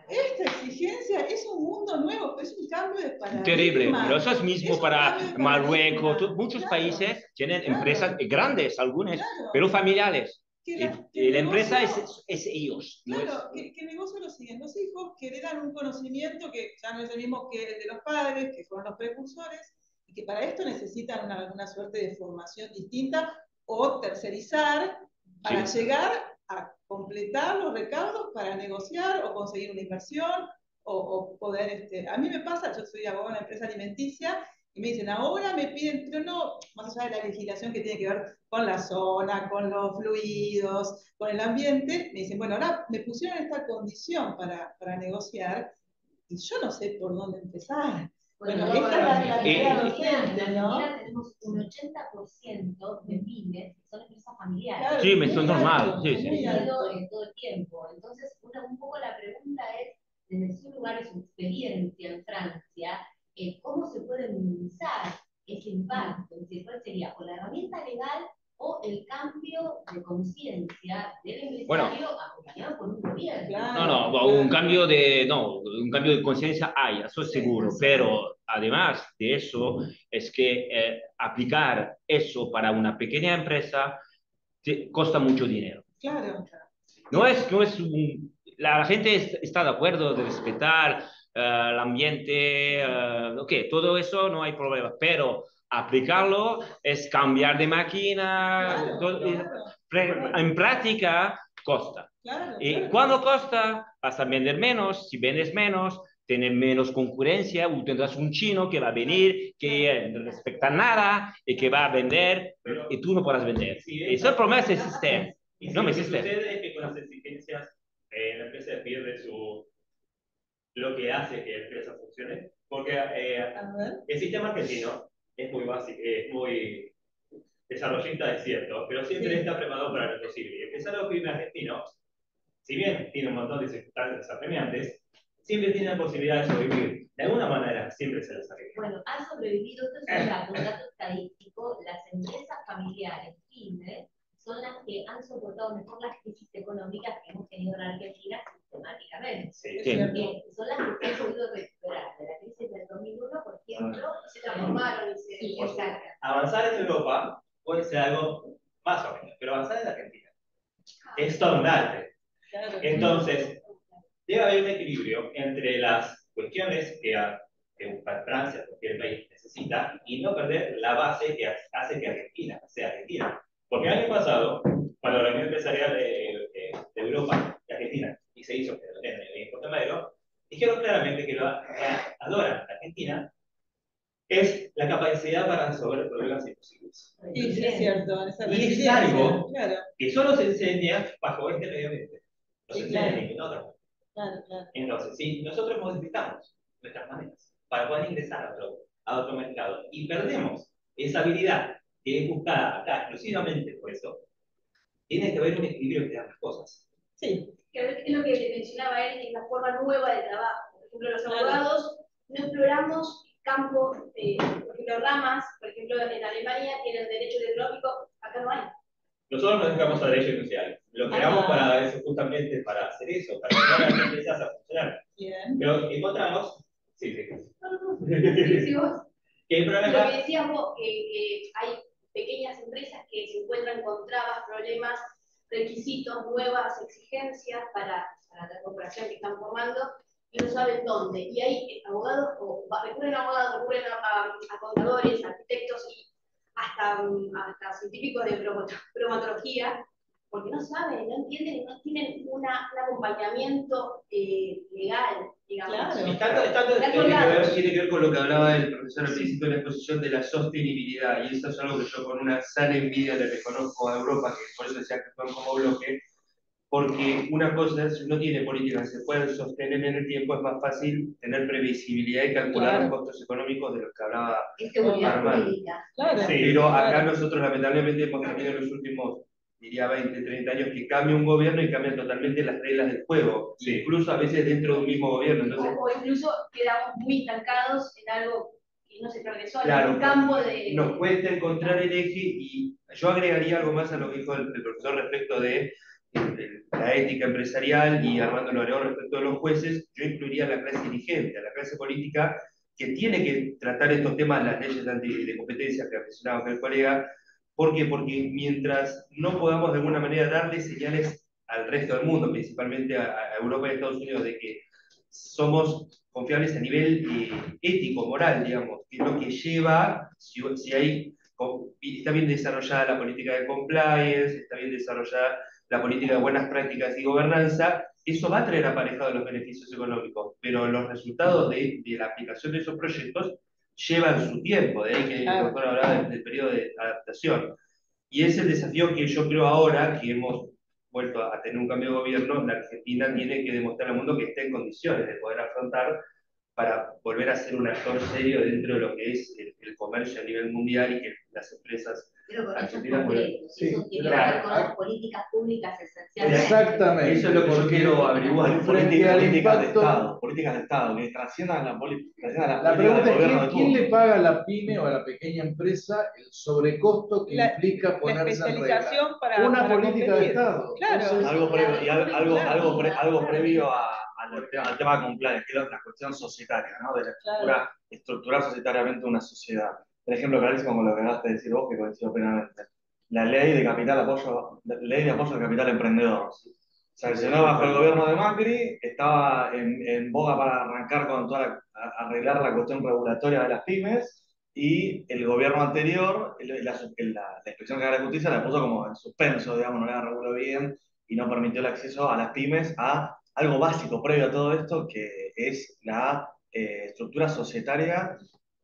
Esta exigencia es un mundo nuevo, es un cambio de paradigma. Terrible, pero eso es mismo Es para Marruecos. Muchos Claro, países tienen claro. empresas grandes, algunas, claro. pero familiares. Que la- que y la empresa es, es ellos. no Claro, es- que, que negocio lo siguen los hijos, que heredan un conocimiento que ya no es el mismo que el de los padres, que fueron los precursores, y que para esto necesitan una, una suerte de formación distinta o tercerizar para Sí. llegar a completar los recaudos para negociar o conseguir una inversión o, o poder, este, a mí me pasa, yo soy abogada en una empresa alimenticia y me dicen, ahora me piden, pero no, más allá de la legislación que tiene que ver con la zona, con los fluidos, con el ambiente, me dicen, bueno, ahora me pusieron esta condición para, para negociar y yo no sé por dónde empezar. Bueno, Bueno, esta es la- tarea Argentina- docente, en ¿no? Tenemos un 80% de pymes que son empresas familiares. Claro, Sí, me son normal, alto, sí, sí. Todo, eh, todo el tiempo. Entonces, una, un poco la pregunta es, desde su lugar y su experiencia en Francia, eh, ¿cómo se puede minimizar ese impacto? Es decir, ¿cuál sería? ¿O la herramienta legal o el cambio de conciencia del empresario Bueno. acompañado por un gobierno? Claro. No, no, un cambio de, no, un cambio de conciencia hay, eso es seguro, sí. pero además de eso, es que eh, aplicar eso para una pequeña empresa te- cuesta mucho dinero. Claro. No es, no es un- la, la gente es- está de acuerdo de respetar eh, el ambiente, eh, ok, todo eso no hay problema, pero aplicarlo es cambiar de máquina, Claro, claro, en práctica costa. claro, Y claro. cuando costa, vas a vender menos, si vendes menos, tienes menos concurrencia, o tendrás un chino que va a venir, que no respecta nada y que va a vender Pero- y tú no podrás vender. Sí, Ese es el problema del sistema. Y No me lo que existe. sucede es que con las exigencias eh, la empresa pierde su lo que hace que la empresa funcione, porque eh, el sistema argentino es muy básico, es muy desarrollista, es cierto, pero siempre Sí. está preparado para lo posible. Y el empresario pyme argentino, si bien tiene un montón de circunstancias apremiantes, siempre tiene la posibilidad de sobrevivir. De alguna manera, siempre se les arregla. Bueno, ha sobrevivido, esto es un dato estadístico, las empresas familiares, pymes, son las que han soportado mejor las crisis económicas que hemos tenido en Argentina sistemáticamente. Sí. Sí. Eh, son las que se han podido recuperar de la crisis del 2001, por ejemplo. Se transformaron y se... Exacto. avanzar en Europa puede ser algo más o menos, pero avanzar en Argentina es todo un arte. Claro. Entonces, debe haber un equilibrio entre las cuestiones que, a- que Francia, cualquier país necesita, y no perder la base que hace que Argentina sea Argentina. Porque el año pasado, cuando la Unión Empresarial de, de- de Europa y Argentina, y se hizo en el Importe Madero, dijeron claramente que lo que adoran a Argentina es la capacidad para resolver problemas imposibles. Y sí, es cierto, Y es algo- Claro, Que solo se enseña bajo este medio ambiente. No se Sí, enseña claro. en ningún otro. claro, claro. Entonces, si nosotros modificamos nuestras maneras para poder ingresar a otro, a otro mercado y perdemos esa habilidad que es buscada acá exclusivamente por eso, tiene que haber un equilibrio entre ambas cosas. Sí, que es lo que mencionaba él, es la forma nueva de trabajo. Por ejemplo, los Claro. abogados no exploramos campos, eh, por ejemplo, ramas, por ejemplo, en Alemania tienen derecho hidrológico, acá no hay. Nosotros nos dedicamos a derechos sociales. Lo creamos Ah. para eso, justamente para hacer eso, para ayudar a las empresas a funcionar. Bien. Pero encontramos, sí, sí, Si vos, que el lo problema que decías vos, que, que hay pequeñas empresas que se encuentran con trabas, problemas, requisitos, nuevas exigencias para, para la corporación que están formando y no saben dónde. Y hay abogados, o recurren a abogados, recurren a, a- contadores, arquitectos y hasta, mm, hasta científicos de bromato- bromatología, porque no saben, no entienden, no tienen una, un acompañamiento eh, legal, digamos. Claro. Y tanto, y tiene, que ver, tiene que ver con lo que hablaba el profesor al principio de la exposición de la sostenibilidad, y eso es algo que yo con una sana envidia le reconozco a Europa, que por eso decía que actúan como bloque, porque una cosa es, si uno tiene políticas que se pueden sostener en el tiempo, es más fácil tener previsibilidad y calcular Claro. los costos económicos de los que hablaba Armando. Claro. Sí. Pero acá nosotros lamentablemente hemos tenido en los últimos, diría 20, 30 años, que cambia un gobierno y cambian totalmente las reglas del juego, Sí. incluso a veces dentro de un mismo gobierno. Entonces, O, o incluso quedamos muy estancados en algo que no se progresó, en Claro, un campo de... nos cuesta encontrar el eje y yo agregaría algo más a lo que dijo el, el profesor respecto de, de la ética empresarial y Armando lo agregó respecto de los jueces, yo incluiría a la clase dirigente, a la clase política que tiene que tratar estos temas, las leyes anti- de competencia que ha mencionado acá el colega, ¿por qué? Porque mientras no podamos de alguna manera darle señales al resto del mundo, principalmente a, a Europa y a Estados Unidos, de que somos confiables a nivel eh, ético, moral, digamos, que es lo que lleva, si, si hay, está bien desarrollada la política de compliance, está bien desarrollada la política de buenas prácticas y gobernanza, eso va a traer aparejado los beneficios económicos, pero los resultados de, de la aplicación de esos proyectos llevan su tiempo, de ahí que el doctor hablaba del, del periodo de adaptación. Y es el desafío que yo creo ahora que hemos vuelto a tener un cambio de gobierno, la Argentina tiene que demostrar al mundo que está en condiciones de poder afrontar para volver a ser un actor serio dentro de lo que es el, el comercio a nivel mundial y que las empresas Pero con hechos Argentina, concretos, sí, eso tiene que claro. ver con las políticas públicas esenciales. Exactamente. Eso es lo que yo quiero averiguar. frente Política- políticas de impacto- Estado, políticas de Estado, que trasciendan la, trasciendan la, La política pregunta es, ¿quién, de quién le paga a la pyme o a la pequeña empresa el sobrecosto que La- implica ponerse en regla? para, Una para política de competir. Estado. Claro. Entonces, Algo previo, y al- algo, Claro. algo, pre- algo previo a- al, tema, al tema de compliance, que es la cuestión societaria, ¿no? de la estructura, estructurar societariamente una sociedad. Por ejemplo, clarísimo con lo que acabaste de decir vos, que coincido plenamente. La ley de capital apoyo, ley de apoyo al capital emprendedor. Sancionó bajo el gobierno de Macri, estaba en, en boga para arrancar con toda la- arreglar la cuestión regulatoria de las pymes, y el gobierno anterior, el- la, la- la Inspección General de Justicia la puso como en suspenso, digamos, no la reguló bien y no permitió el acceso a las pymes a algo básico previo a todo esto, que es la eh, estructura societaria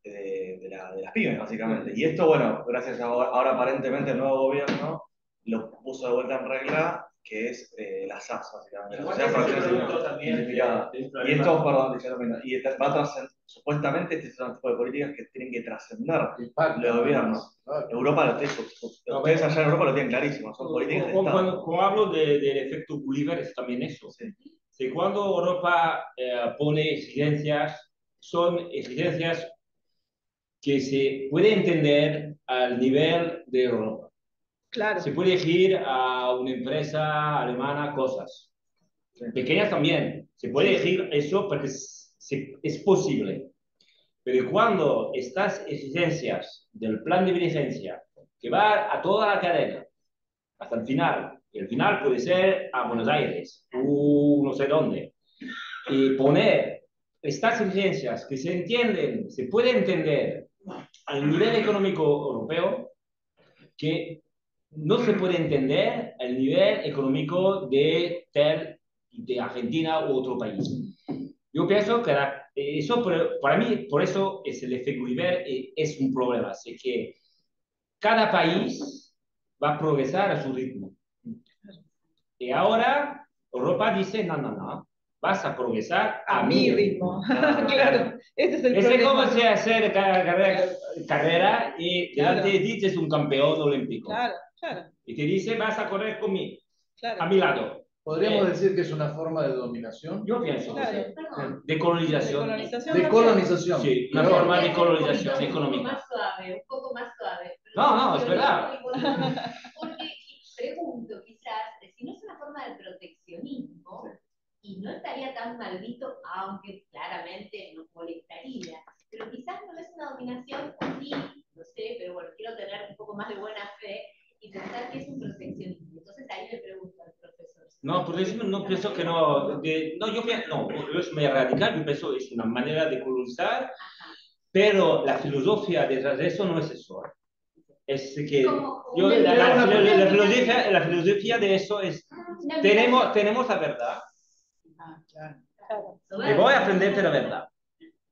de, de la- de las pymes, básicamente. Y esto, bueno, gracias a ahora aparentemente el nuevo gobierno lo puso de vuelta en regla, que es eh, la SAS, básicamente. La es también Y esto, perdón, termino. y va a trascender, supuestamente este es un tipo de políticas que tienen que trascender los gobiernos. Claro. Europa lo tiene, ustedes allá en Europa lo tienen clarísimo, son políticas de Cuando, Estado. cuando- cuando hablo de- del efecto Gulliver es también eso. Sí. Si cuando Europa eh, pone exigencias, son exigencias que se puede entender al nivel de Europa. Claro. Se puede decir a una empresa alemana cosas. Pequeñas también. Se puede decir eso porque es, es posible. Pero cuando estas exigencias del plan de beneficencia, que va a toda la cadena, hasta el final, y el final puede ser a Buenos Aires, o no sé dónde, y poner estas exigencias que se entienden, se puede entender al nivel económico europeo, que no se puede entender al nivel económico de, TEL, de Argentina u otro país. Yo pienso que eso, para mí, por eso es el efecto Gulliver, eh, es un problema. Así que cada país va a progresar a su ritmo. Y ahora Europa dice, no, no, no, vas a progresar A mi ritmo. claro. Ese es el Ese es como problema. se hacer ca- carrera, carrera y Claro. delante de ti es un campeón olímpico. Claro, claro, Y te dice, vas a correr conmigo, claro. a mi lado. Podríamos Eh, decir que es una forma de dominación. Yo pienso Claro. sí. Perdón, De colonización. Colonización De colonización. Sí, una Pero- forma de un colonización económica. más suave, un poco más suave. No, no, es verdad. Tan mal visto, aunque claramente nos molestaría. Pero quizás no es una dominación, o sí, no sé, pero bueno, quiero tener un poco más de buena fe y pensar que es un proteccionismo. Entonces ahí le pregunto al profesor. No, por eso no pienso que no. de- no, yo pienso, no, es muy radical, yo pienso es una manera de colonizar, Ajá. pero la filosofía detrás de eso no es eso. Es que yo, la, la- la- filosofía, la filosofía de eso es, una tenemos, tenemos la verdad, Ah, claro. Y voy a aprenderte la verdad.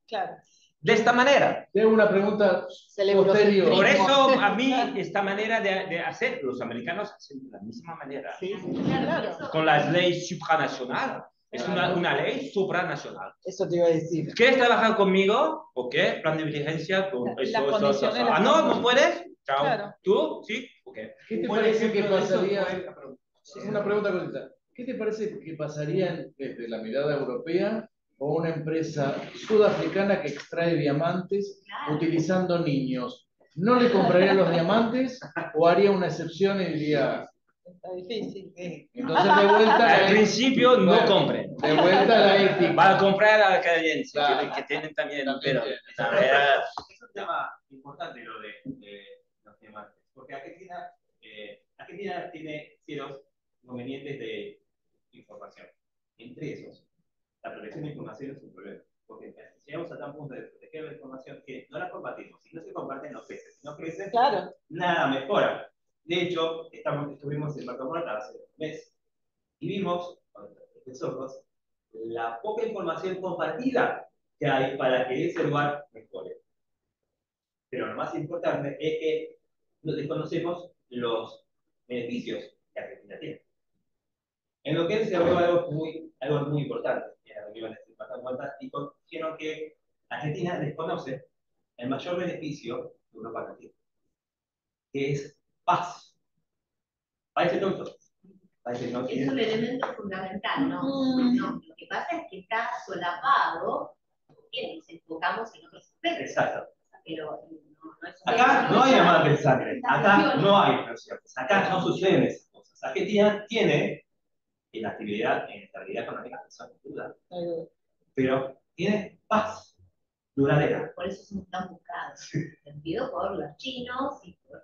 Claro. De esta manera. Te hago una pregunta posterior. Por eso, a mí, esta manera de, de hacer, los americanos hacen de la misma manera. Sí, sí, Claro, Con las leyes supranacionales. Es una, una ley supranacional. Eso te iba a decir. ¿Quieres trabajar conmigo? ¿Ok? Plan de diligencia. eso, eso, eso, Ah, no, no puedes. Chao. Claro. ¿Tú? Sí. Ok. ¿Qué te parece que pasaría? perdón. Una pregunta cortita. ¿Qué te parece que pasaría desde la mirada europea o una empresa sudafricana que extrae diamantes Claro. utilizando niños? ¿No le compraría los diamantes o haría una excepción y diría, Está difícil. sí. entonces de vuelta a Al principio no Bueno. compren. de vuelta a la ética? Va a comprar a la canadiense, Claro. que, que tienen también, También pero Es un tema importante lo de, de los diamantes, porque Argentina, eh, Argentina tiene ciertos inconvenientes de información. Entre esos, la protección de información es un problema, porque llegamos a tal punto de proteger la información que no la compartimos. Si no se comparten, no crece. Si no crece, Claro. nada mejora. De hecho, estamos, estuvimos en Marco Morata hace un mes y vimos, con nuestros ojos, la poca información compartida que hay para que ese lugar mejore. Pero lo más importante es que no desconocemos los beneficios que Argentina tiene. En lo que él se habló algo muy, algo muy importante, en la reunión de Marco Morata, y dijeron que Argentina desconoce el mayor beneficio que Europa tiene, que es paz. Parece tonto. Parece que no Es un elemento fundamental, ¿no? Mm. No, Lo que pasa es que está solapado, porque nos enfocamos en otros aspectos, Exacto. pero no, no es Acá no hay amantes de sangre. Acá no hay. Acá no suceden esas cosas. Argentina tiene en actividad, en estabilidad económica, eso no duda, pero tiene paz duradera. Por eso somos tan buscados, sentido, por los chinos y por...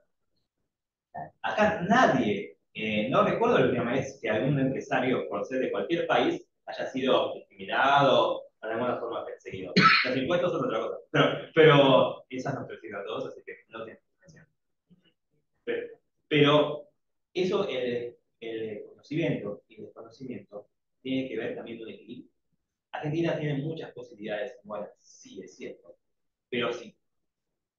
Acá nadie, eh, no recuerdo la última vez que algún empresario, por ser de cualquier país, haya sido discriminado de alguna forma perseguido. Los impuestos son otra cosa, pero, pero esas nos persiguen a todos, así que no tienen. Pero, pero eso, el, el conocimiento y el desconocimiento, tiene que ver también con el equilibrio. Argentina tiene muchas posibilidades buenas, sí es cierto, pero si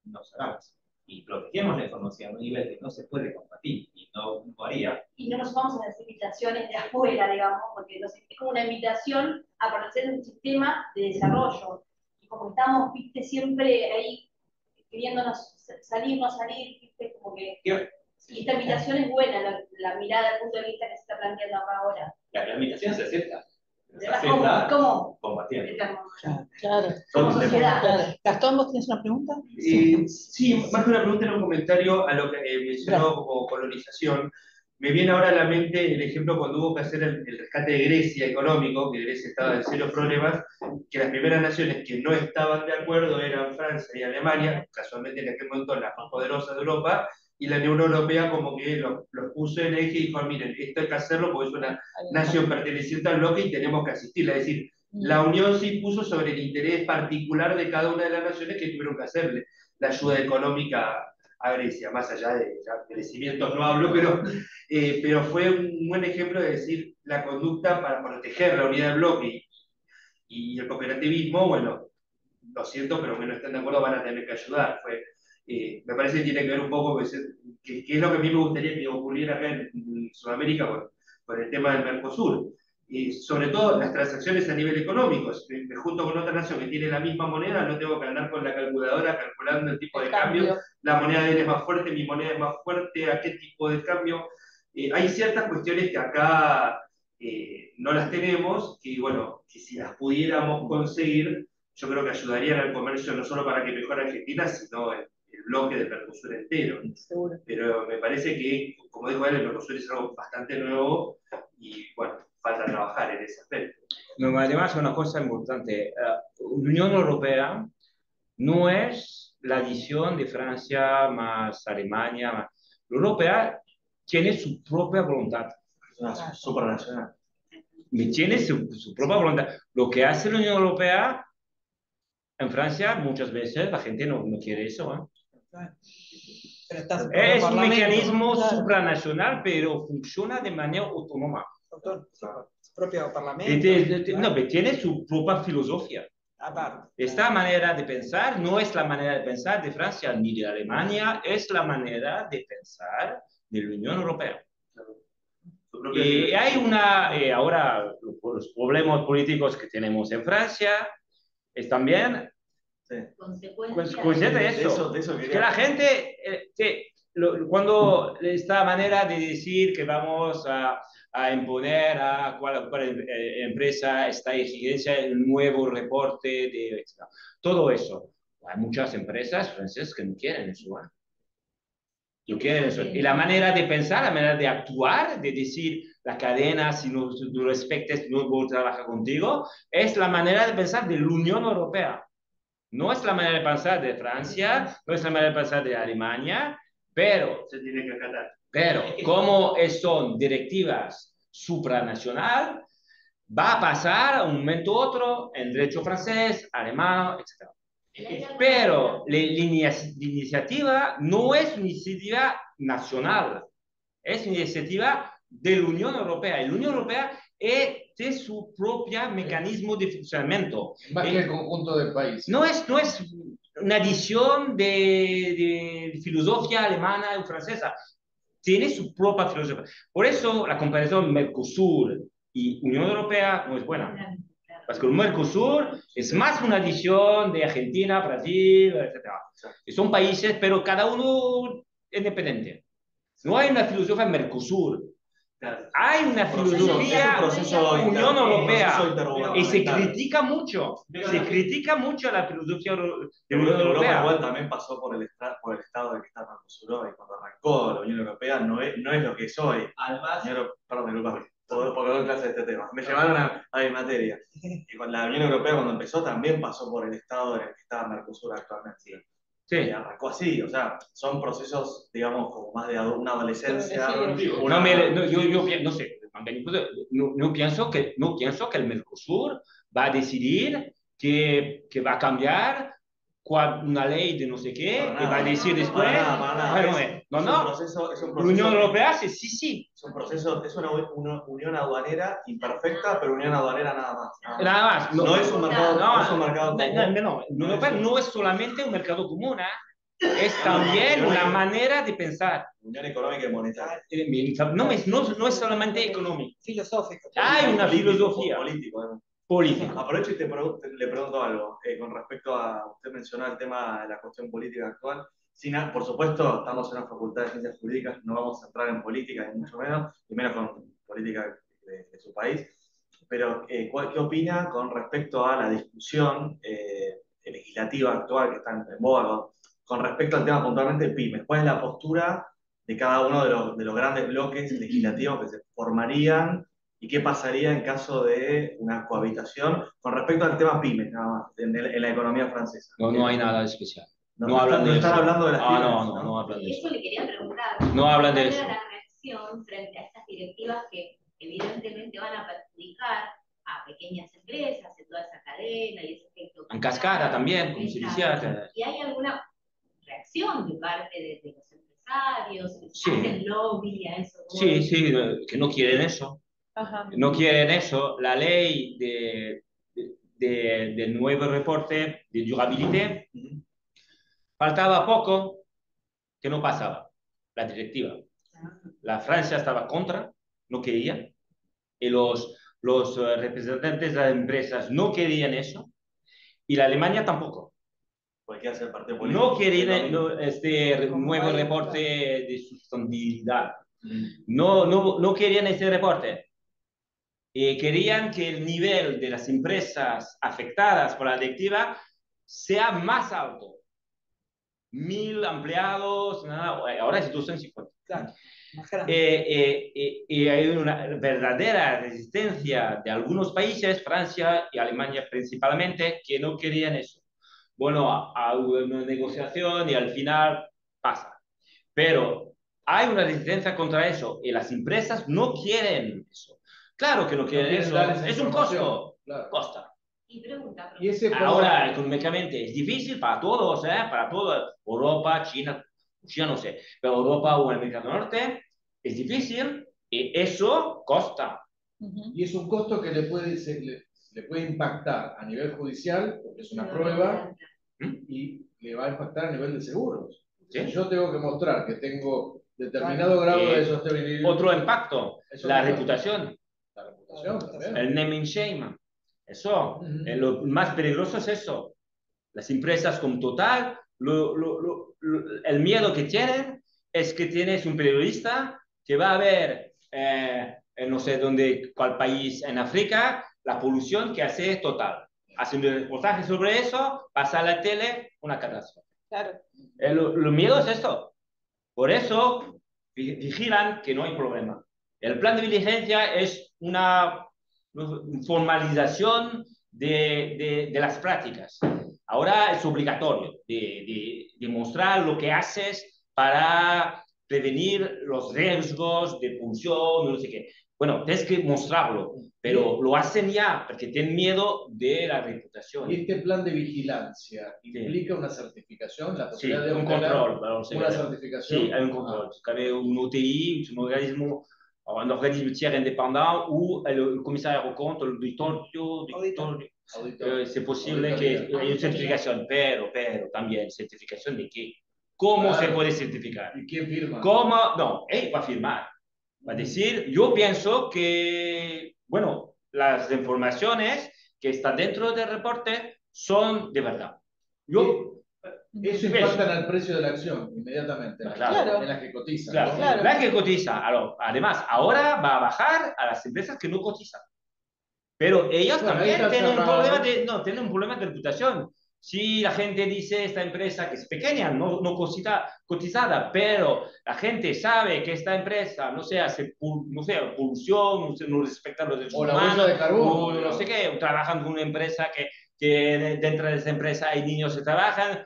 nos cerramos y protegemos la información a un nivel que no se puede combatir y no haría, y no nos vamos a las invitaciones de afuera, digamos, porque nos, es como una invitación a conocer un sistema de desarrollo. Y como estamos, viste, siempre ahí queriéndonos salir, no salir, viste, como que... ¿Qué? Y esta invitación es buena, la, la mirada, el punto de vista que se está planteando acá ahora. la, la invitación se acepta. Se ¿Cómo? acepta ¿Cómo? combatiendo. Claro, claro. Como sociedad. claro. Gastón, ¿vos tienes una pregunta? Eh, sí, más que una pregunta era un comentario a lo que eh, mencionó como colonización. Me viene ahora a la mente el ejemplo cuando hubo que hacer el, el rescate de Grecia económico, que Grecia estaba en serios problemas, que las primeras naciones que no estaban de acuerdo eran Francia y Alemania, casualmente en aquel momento las más poderosas de Europa, y la Unión Europea como que los, los puso en eje y dijo, miren, esto hay que hacerlo porque es una nación perteneciente al bloque y tenemos que asistirla. Es decir, la Unión sí puso sobre el interés particular de cada una de las naciones que tuvieron que hacerle la ayuda económica a Grecia, más allá de ya, crecimientos no hablo, pero, eh, pero fue un buen ejemplo de decir la conducta para proteger la unidad del bloque y, y el cooperativismo, bueno, lo siento, pero que no estén de acuerdo van a tener que ayudar. Fue, eh, me parece que tiene que ver un poco ese- que, que es lo que a mí me gustaría que ocurriera acá en, en Sudamérica con, con el tema del Mercosur. Y sobre todo las transacciones a nivel económico. Si Me junto con otra nación que tiene la misma moneda, no tengo que andar con la calculadora calculando el tipo de cambio. La moneda de él es más fuerte, mi moneda es más fuerte, a qué tipo de cambio. Eh, hay ciertas cuestiones que acá eh, no las tenemos, que bueno, que si las pudiéramos conseguir, yo creo que ayudarían al comercio no solo para que mejore Argentina, sino el, el bloque del Mercosur entero. Seguro. Pero me parece que, como dijo él, el Mercosur es algo bastante nuevo y bueno, falta trabajar en ese aspecto. No, además, una cosa importante, eh, la Unión Europea no es la adición de Francia más Alemania. Más... La Europea tiene su propia voluntad. Es una supranacional. Tiene su, su propia voluntad. Lo que hace la Unión Europea en Francia, muchas veces la gente no, no quiere eso. ¿eh? Es un mecanismo claro. supranacional, pero funciona de manera autónoma. Su propio parlamento. Y te- te- claro. no, pero tiene su propia filosofía. Aparte. Esta manera de pensar no es la manera de pensar de Francia ni de Alemania, es la manera de pensar de la Unión Europea. Y hay una, eh, ahora los problemas políticos que tenemos en Francia es también Sí. Consecuencia. pues, consciente de De eso. eso, de eso que la gente, eh, que lo- cuando esta manera de decir que vamos a, a imponer a cual, cual, eh, empresa esta exigencia, el nuevo reporte, de, todo eso. Hay muchas empresas francesas que no quieren eso. ¿eh? No quieren eso. Y la manera de pensar, la manera de actuar, de decir la cadena, si no si no respetes, no voy a trabajar contigo, es la manera de pensar de la Unión Europea. No es la manera de pensar de Francia, no es la manera de pensar de Alemania, pero, Se tiene que acatar. pero como son directivas supranacional, va a pasar a un momento u otro en derecho francés, alemán, etc. Pero la, la iniciativa no es una iniciativa nacional, es una iniciativa de la Unión Europea. Y la Unión Europea es de su propio mecanismo de funcionamiento. Más que el conjunto del país. No es, no es una adición de, de filosofía alemana o francesa. Tiene su propia filosofía. Por eso la comparación Mercosur y Unión Europea no es buena. Porque el Mercosur es más una adición de Argentina, Brasil, etc. Que son países, pero cada uno independiente. No hay una filosofía Mercosur. Hay una filosofía un Unión Europea. y se critica mucho. Se critica mucho la filosofía de la Unión Europa Europea. igual también pasó por el, por el estado de que está Mercosur y cuando arrancó la Unión Europea no es, no es lo que es hoy. Además, Señor- Perdón, disculpame, todo porque doy clase de este tema. Me llevaron a, a mi materia. Y con la Unión Europea cuando empezó también pasó por el estado en el que está Mercosur actualmente. Sí. Arrancó así, o sea, son procesos, digamos, como más de una adolescencia. Sí, una- No, yo, yo no sé, no, no pienso que, no pienso que el Mercosur va a decidir que, que va a cambiar una ley de no sé qué, Para que va a nada, decir para después. nada, para nada. Bueno, Es- eh, no, no, proceso- es un la proceso- Unión Europea sí, sí, sí. Es un proceso, es una, una unión aduanera imperfecta, pero unión aduanera nada más. nada más. Nada más. No, es un mercado, no, No, es un mercado No, común. no, no, Unión Europea no es solamente un mercado común, ¿eh? es también una manera de pensar. Unión económica y monetaria. Eh, No es, no, no es solamente económico, Filosófico. hay una Político, filosofía Político. Política. Aprovecho y te pregun- te- le pregunto algo eh, con respecto a, usted mencionó el tema de la cuestión política actual. Sin, por supuesto, estamos en la Facultad de Ciencias Jurídicas, no vamos a entrar en política, ni mucho menos, y menos con política de, de su país. Pero, eh, ¿cuál- ¿qué opina con respecto a la discusión eh, legislativa actual que está en, boga con respecto al tema puntualmente de pymes? ¿Cuál es la postura de cada uno de los, de los grandes bloques legislativos que se formarían y qué pasaría en caso de una cohabitación con respecto al tema pymes, nada más, en, el- en la economía francesa. No, no hay nada especial. No, no hablan de están eso. hablando de las Ah, pymes. no, no, no hablan de eso. eso le quería preguntar. No hablan de ¿Cuál eso. era la reacción frente a estas directivas que evidentemente van a perjudicar a pequeñas empresas, en toda esa cadena y ese efecto? En cascada también, como se decía. ¿Y hay alguna reacción de parte de, de los empresarios? Sí. ¿Hacen lobby a eso? Sí, sí, que no quieren eso. Ajá. No quieren eso. La ley de, de, del nuevo reporte de durabilidad Ujú. faltaba poco que no pasaba. La directiva. La Francia estaba contra, no quería. Y los, los eh, representantes de las empresas no querían eso. Y la Alemania tampoco. Porque hace el partido político. No querían no, este nuevo reporte de sustentabilidad. No, no, no querían ese reporte. Y querían que el nivel de las empresas afectadas por la directiva sea más alto. Mil empleados, nada, ahora es 250. Claro. Eh, eh, eh, y hay una verdadera resistencia de algunos países, Francia y Alemania principalmente, que no querían eso. Bueno, hubo una negociación y al final pasa. Pero hay una resistencia contra eso y las empresas no quieren eso. Claro que no quieren quieren eso. Es un costo. claro. Costa. Y pregunta, Y ese Ahora, económicamente es difícil para todos, ¿eh? para toda Europa, China, China no sé, pero Europa o América del Norte es difícil y eso costa. Y es un costo que le puede, se- le, le puede impactar a nivel judicial, porque es una prueba, y le va a impactar a nivel de seguros. ¿Sí? Si yo tengo que mostrar que tengo determinado grado Eh, de sostenibilidad, Otro impacto, la no- reputación, reputación el naming shame. Eso, Ujú. eh, lo más peligroso es eso. Las empresas como Total, lo- lo- lo- lo- el miedo que tienen es que tienes un periodista que va a ver, eh, en no sé dónde, cuál país en África, la polución que hace Total. Hace un reportaje sobre eso, pasa a la tele, una catástrofe. Claro. El, lo miedo es esto. Por eso vi- vigilan que no hay problema. El plan de diligencia es una formalización de, de, de las prácticas. Ahora es obligatorio de, de, mostrar lo que haces para prevenir los riesgos de pulsión, no sé qué. Bueno, tienes que mostrarlo, pero lo hacen ya porque tienen miedo de la reputación. Y este plan de vigilancia implica una certificación, la Sí, posibilidad de un control. a una certificación. Sí, hay un control. Vous avez un OTI, un organisme, un organisme tiers indépendant ou le, le commissaire au compte, auditorio. Auditor. C'est posible que haya una certificación, pero, pero también, ¿certificación de qué? ¿Cómo Claro. se puede certificar? ¿Y quién firma? ¿Cómo? No, él va a firmar. Va a decir, yo pienso que, bueno, las informaciones que están dentro del reporte son de verdad. Yo, Eso impacta en el precio de la acción inmediatamente, en la, Claro. en la que cotiza. Claro, ¿no? Claro. la que cotiza. Además, ahora va a bajar a las empresas que no cotizan. Pero ellos Bueno, también tienen un, problema de, no, tienen un problema de reputación. Si la gente dice esta empresa que es pequeña, no, no cotiza- cotizada, pero la gente sabe que esta empresa, no sé, hace pul- no sé, polución, no, sé, no respeta los derechos O la humanos, de carbono. o no sé qué, trabajan con una empresa que, que dentro de esa empresa hay niños que trabajan.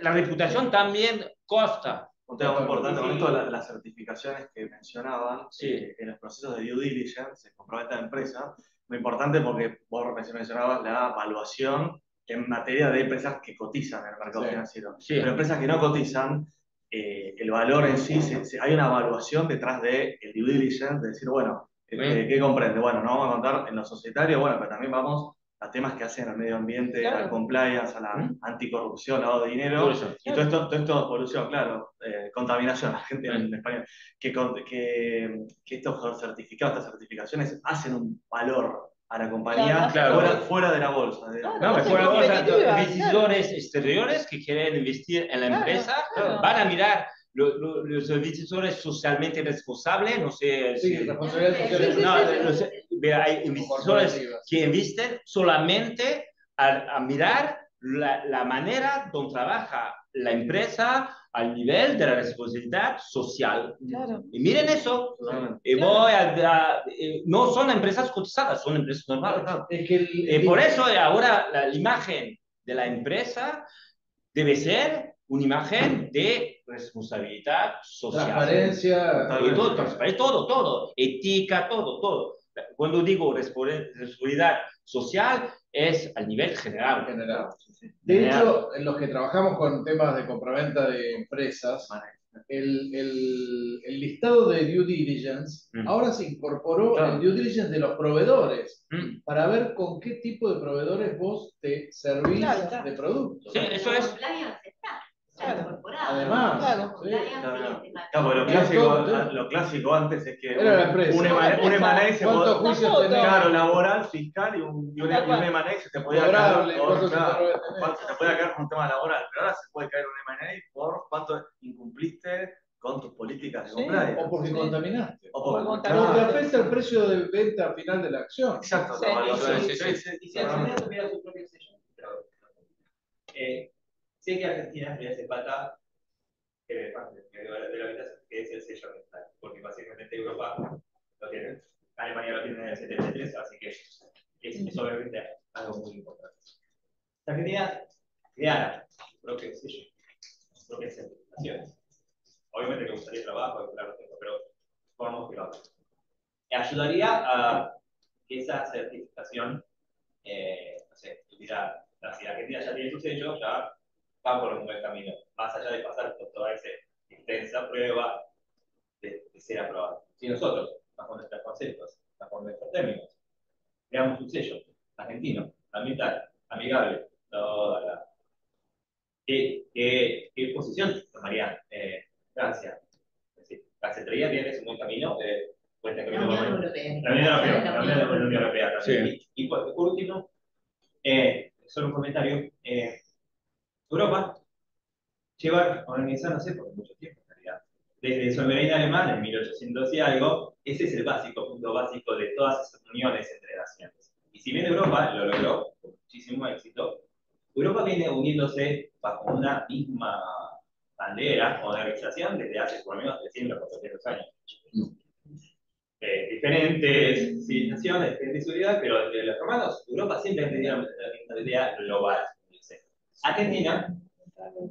La reputación también costa. Un tema muy importante con esto, la- las certificaciones que mencionaban, Sí. eh, en los procesos de due diligence, se comprueba esta empresa, muy importante porque vos mencionabas la evaluación en materia de empresas que cotizan en el mercado Sí. financiero. Sí. Pero empresas que no cotizan, eh, el valor en sí, se- se- hay una evaluación detrás del de due diligence, de decir, bueno, eh. ¿qué comprende? Bueno, no vamos a contar en lo societario, bueno, pero también vamos a temas que hacen al medio ambiente, Claro. al compliance, a la ¿Mm? anticorrupción, lavado de dinero. Eso. Y todo esto, todo esto polución, claro, eh, contaminación, la gente en español, que, que, que estos certificados, estas certificaciones hacen un valor a la compañía Claro, fuera, claro. fuera de la bolsa. de- Claro. No, Hacen mejor vamos a competitiva, investidores exteriores que quieren investir en la Claro, empresa, claro. van a mirar lo- lo- los investidores socialmente responsables, no sé Sí, si- responsabilidad Sí, social. sí, no, sí, sí. los- vea, hay corporativas. que invisten solamente a, a mirar la, la manera donde trabaja la empresa al nivel de la responsabilidad social. Claro. Y miren eso. Totalmente. Y voy a- a- eh, no son empresas cotizadas, son empresas normales. Es que el- Eh, por eso eh, ahora la, la imagen de la empresa debe ser una imagen de responsabilidad social. transparencia. Y todo, transparencia, todo, todo, ética, todo, todo. Cuando digo respo- responsabilidad social es al nivel general. general. De hecho, en los que trabajamos con temas de compraventa de empresas, el, el- el listado de due diligence Mm. ahora se incorporó Claro. el due diligence de los proveedores Mm. para ver con qué tipo de proveedores vos te servís Claro, está. de productos. Sí, eso es. Claro. incorporado. Además, Claro. Compliance Claro. el Claro, porque lo clásico, todo, lo clásico antes es que Era un, un M&A se ¿Cuántos podía- tenés? claro, laboral, fiscal y un, y un, Tal y un cual. M&A se te podía caer, por, ¿cuántos claro, se te podía caer con un tema laboral, pero ahora se puede caer un M&A por cuánto incumpliste con tus políticas de Sí, compliance. O porque Sí. contaminaste. O por por- contaminaste. Afecta el precio de venta final de la acción. Exacto, Sí. Sí, sí, Sí, sí, Y si Argentina tuviera su propio sello, eh, sé que Argentina le hace falta de, de la habitación, que es el sello mental, porque básicamente Europa lo tiene, Alemania lo tiene en el 73, así que es, es obviamente algo muy importante. Argentina creara su propio sello, su propia certificación. Obviamente me gustaría trabajo, claro, pero formamos que lo. Ayudaría a que esa certificación, eh, no sé, tuviera, si Argentina ya tiene su sello, ya va por un buen camino, más allá de pasar por toda esa intensa prueba de, ser aprobado. Si nosotros, bajo nuestros conceptos, bajo nuestros términos, creamos un sello argentino, ambiental, amigable, toda la... ¿Qué, qué, qué posición tomaría eh, Francia? Es decir, la Secretaría tiene un buen camino, eh, cuenta que la Unión Europea. La Unión Europea, la Unión Europea también. Sí. Y, y, por, último, eh, solo un comentario, eh, Europa lleva organizándose por mucho tiempo, en realidad. Desde el soberanía alemán en 1800 y algo, ese es el básico, punto básico de todas esas uniones entre naciones. Y si bien Europa lo logró con muchísimo éxito, Europa viene uniéndose bajo una misma bandera, modernización, desde hace por lo menos 300 o 400 años. Eh, diferentes civilizaciones, diferentes seguridad, pero desde los romanos, Europa siempre ha tenido la idea global. Argentina.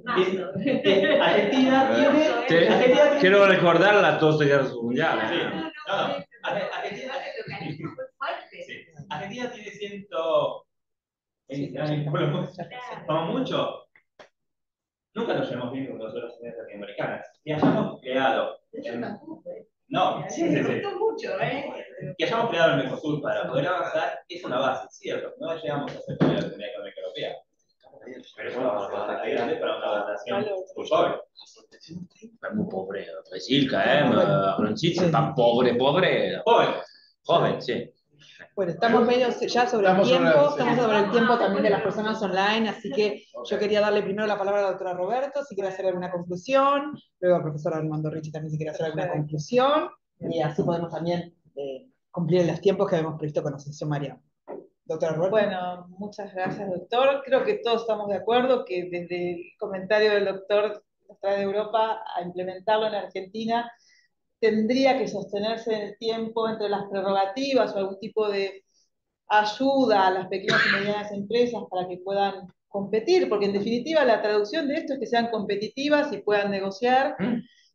Argentina tiene. Argentina Quiero recordar las dos guerras mundiales. Sí. No, no. Argentina, Argentina tiene ciento. Como mucho. Nunca nos llevamos bien con las sociedades latinoamericanas. Y hayamos creado. No, sí, sí, sí. mucho, ¿eh? Que hayamos creado el Mercosur para poder avanzar es una base, cierto. No llegamos a ser la Comunidad Económica Europea. Pero es una base grande para una muy pobre. È muy pobre, Silca, eh, está pobre, pobre. Joven. Joven, sí. Bueno, estamos medio ya sobre el tiempo, estamos sobre el tiempo también de las personas online, así que yo quería darle primero la palabra a la doctora Roberto, si quiere hacer alguna conclusión, luego al profesor Armando Ricci también si quiere hacer alguna conclusión, y así podemos también eh, cumplir los tiempos que habíamos previsto con la Asociación María. Doctora Roberto. Bueno, muchas gracias, doctor. Creo que todos estamos de acuerdo que desde el comentario del doctor de Europa a implementarlo en Argentina tendría que sostenerse en el tiempo entre las prerrogativas o algún tipo de ayuda a las pequeñas y medianas empresas para que puedan competir, porque en definitiva la traducción de esto es que sean competitivas y puedan negociar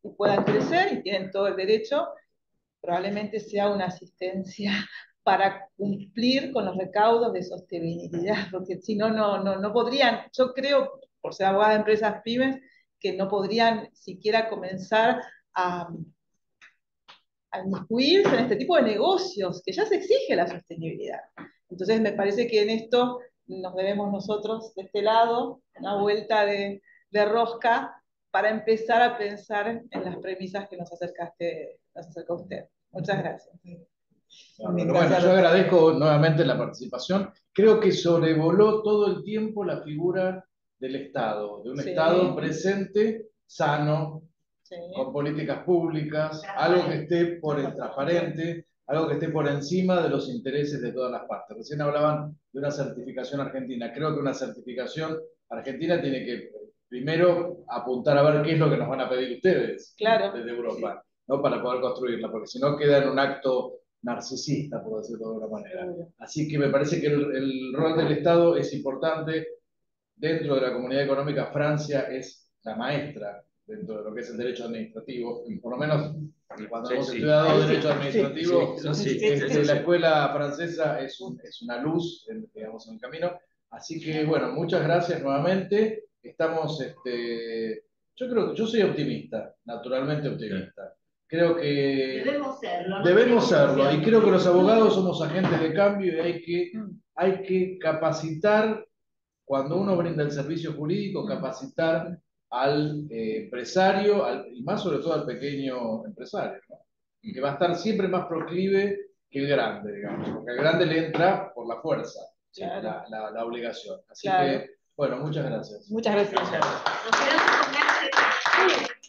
y puedan crecer y tienen todo el derecho, probablemente sea una asistencia para cumplir con los recaudos de sostenibilidad, porque si no, no, no, no podrían, yo creo, por ser abogada de empresas pymes, que no podrían siquiera comenzar a, a inmiscuirse en este tipo de negocios, que ya se exige la sostenibilidad. Entonces me parece que en esto nos debemos nosotros, de este lado, una vuelta de, de rosca para empezar a pensar en las premisas que nos acercaste, nos acercó usted. Muchas gracias. No, bueno, yo agradezco nuevamente la participación. Creo que sobrevoló todo el tiempo la figura del Estado, de un Sí. Estado presente, sano, Sí. con políticas públicas, algo que esté por el transparente, algo que esté por encima de los intereses de todas las partes. Recién hablaban de una certificación argentina. Creo que una certificación argentina tiene que primero apuntar a ver qué es lo que nos van a pedir ustedes Claro. desde Europa, ¿no? Para poder construirla, porque si no queda en un acto narcisista, por decirlo de alguna manera. Así que me parece que el, el rol del Estado es importante. Dentro de la comunidad económica, Francia es la maestra dentro de lo que es el derecho administrativo, por lo menos cuando Sí, hemos sí. estudiado derecho administrativo, Sí, sí, sí, este, sí, sí. la escuela francesa es, un- es una luz, en, digamos, en el camino. Así que, bueno, muchas gracias nuevamente. Estamos, este, yo creo que yo soy optimista, naturalmente optimista. Creo que Debemos serlo. ¿no? debemos serlo y creo que los abogados somos agentes de cambio y hay que, hay que capacitar, cuando uno brinda el servicio jurídico, capacitar al eh, empresario al- y más sobre todo al pequeño empresario, ¿no? que va a estar siempre más proclive que el grande, digamos, porque al grande le entra por la fuerza Claro. la, la- la obligación. Así Claro. que, bueno, muchas gracias. Muchas gracias. Nos quedamos con ganas de-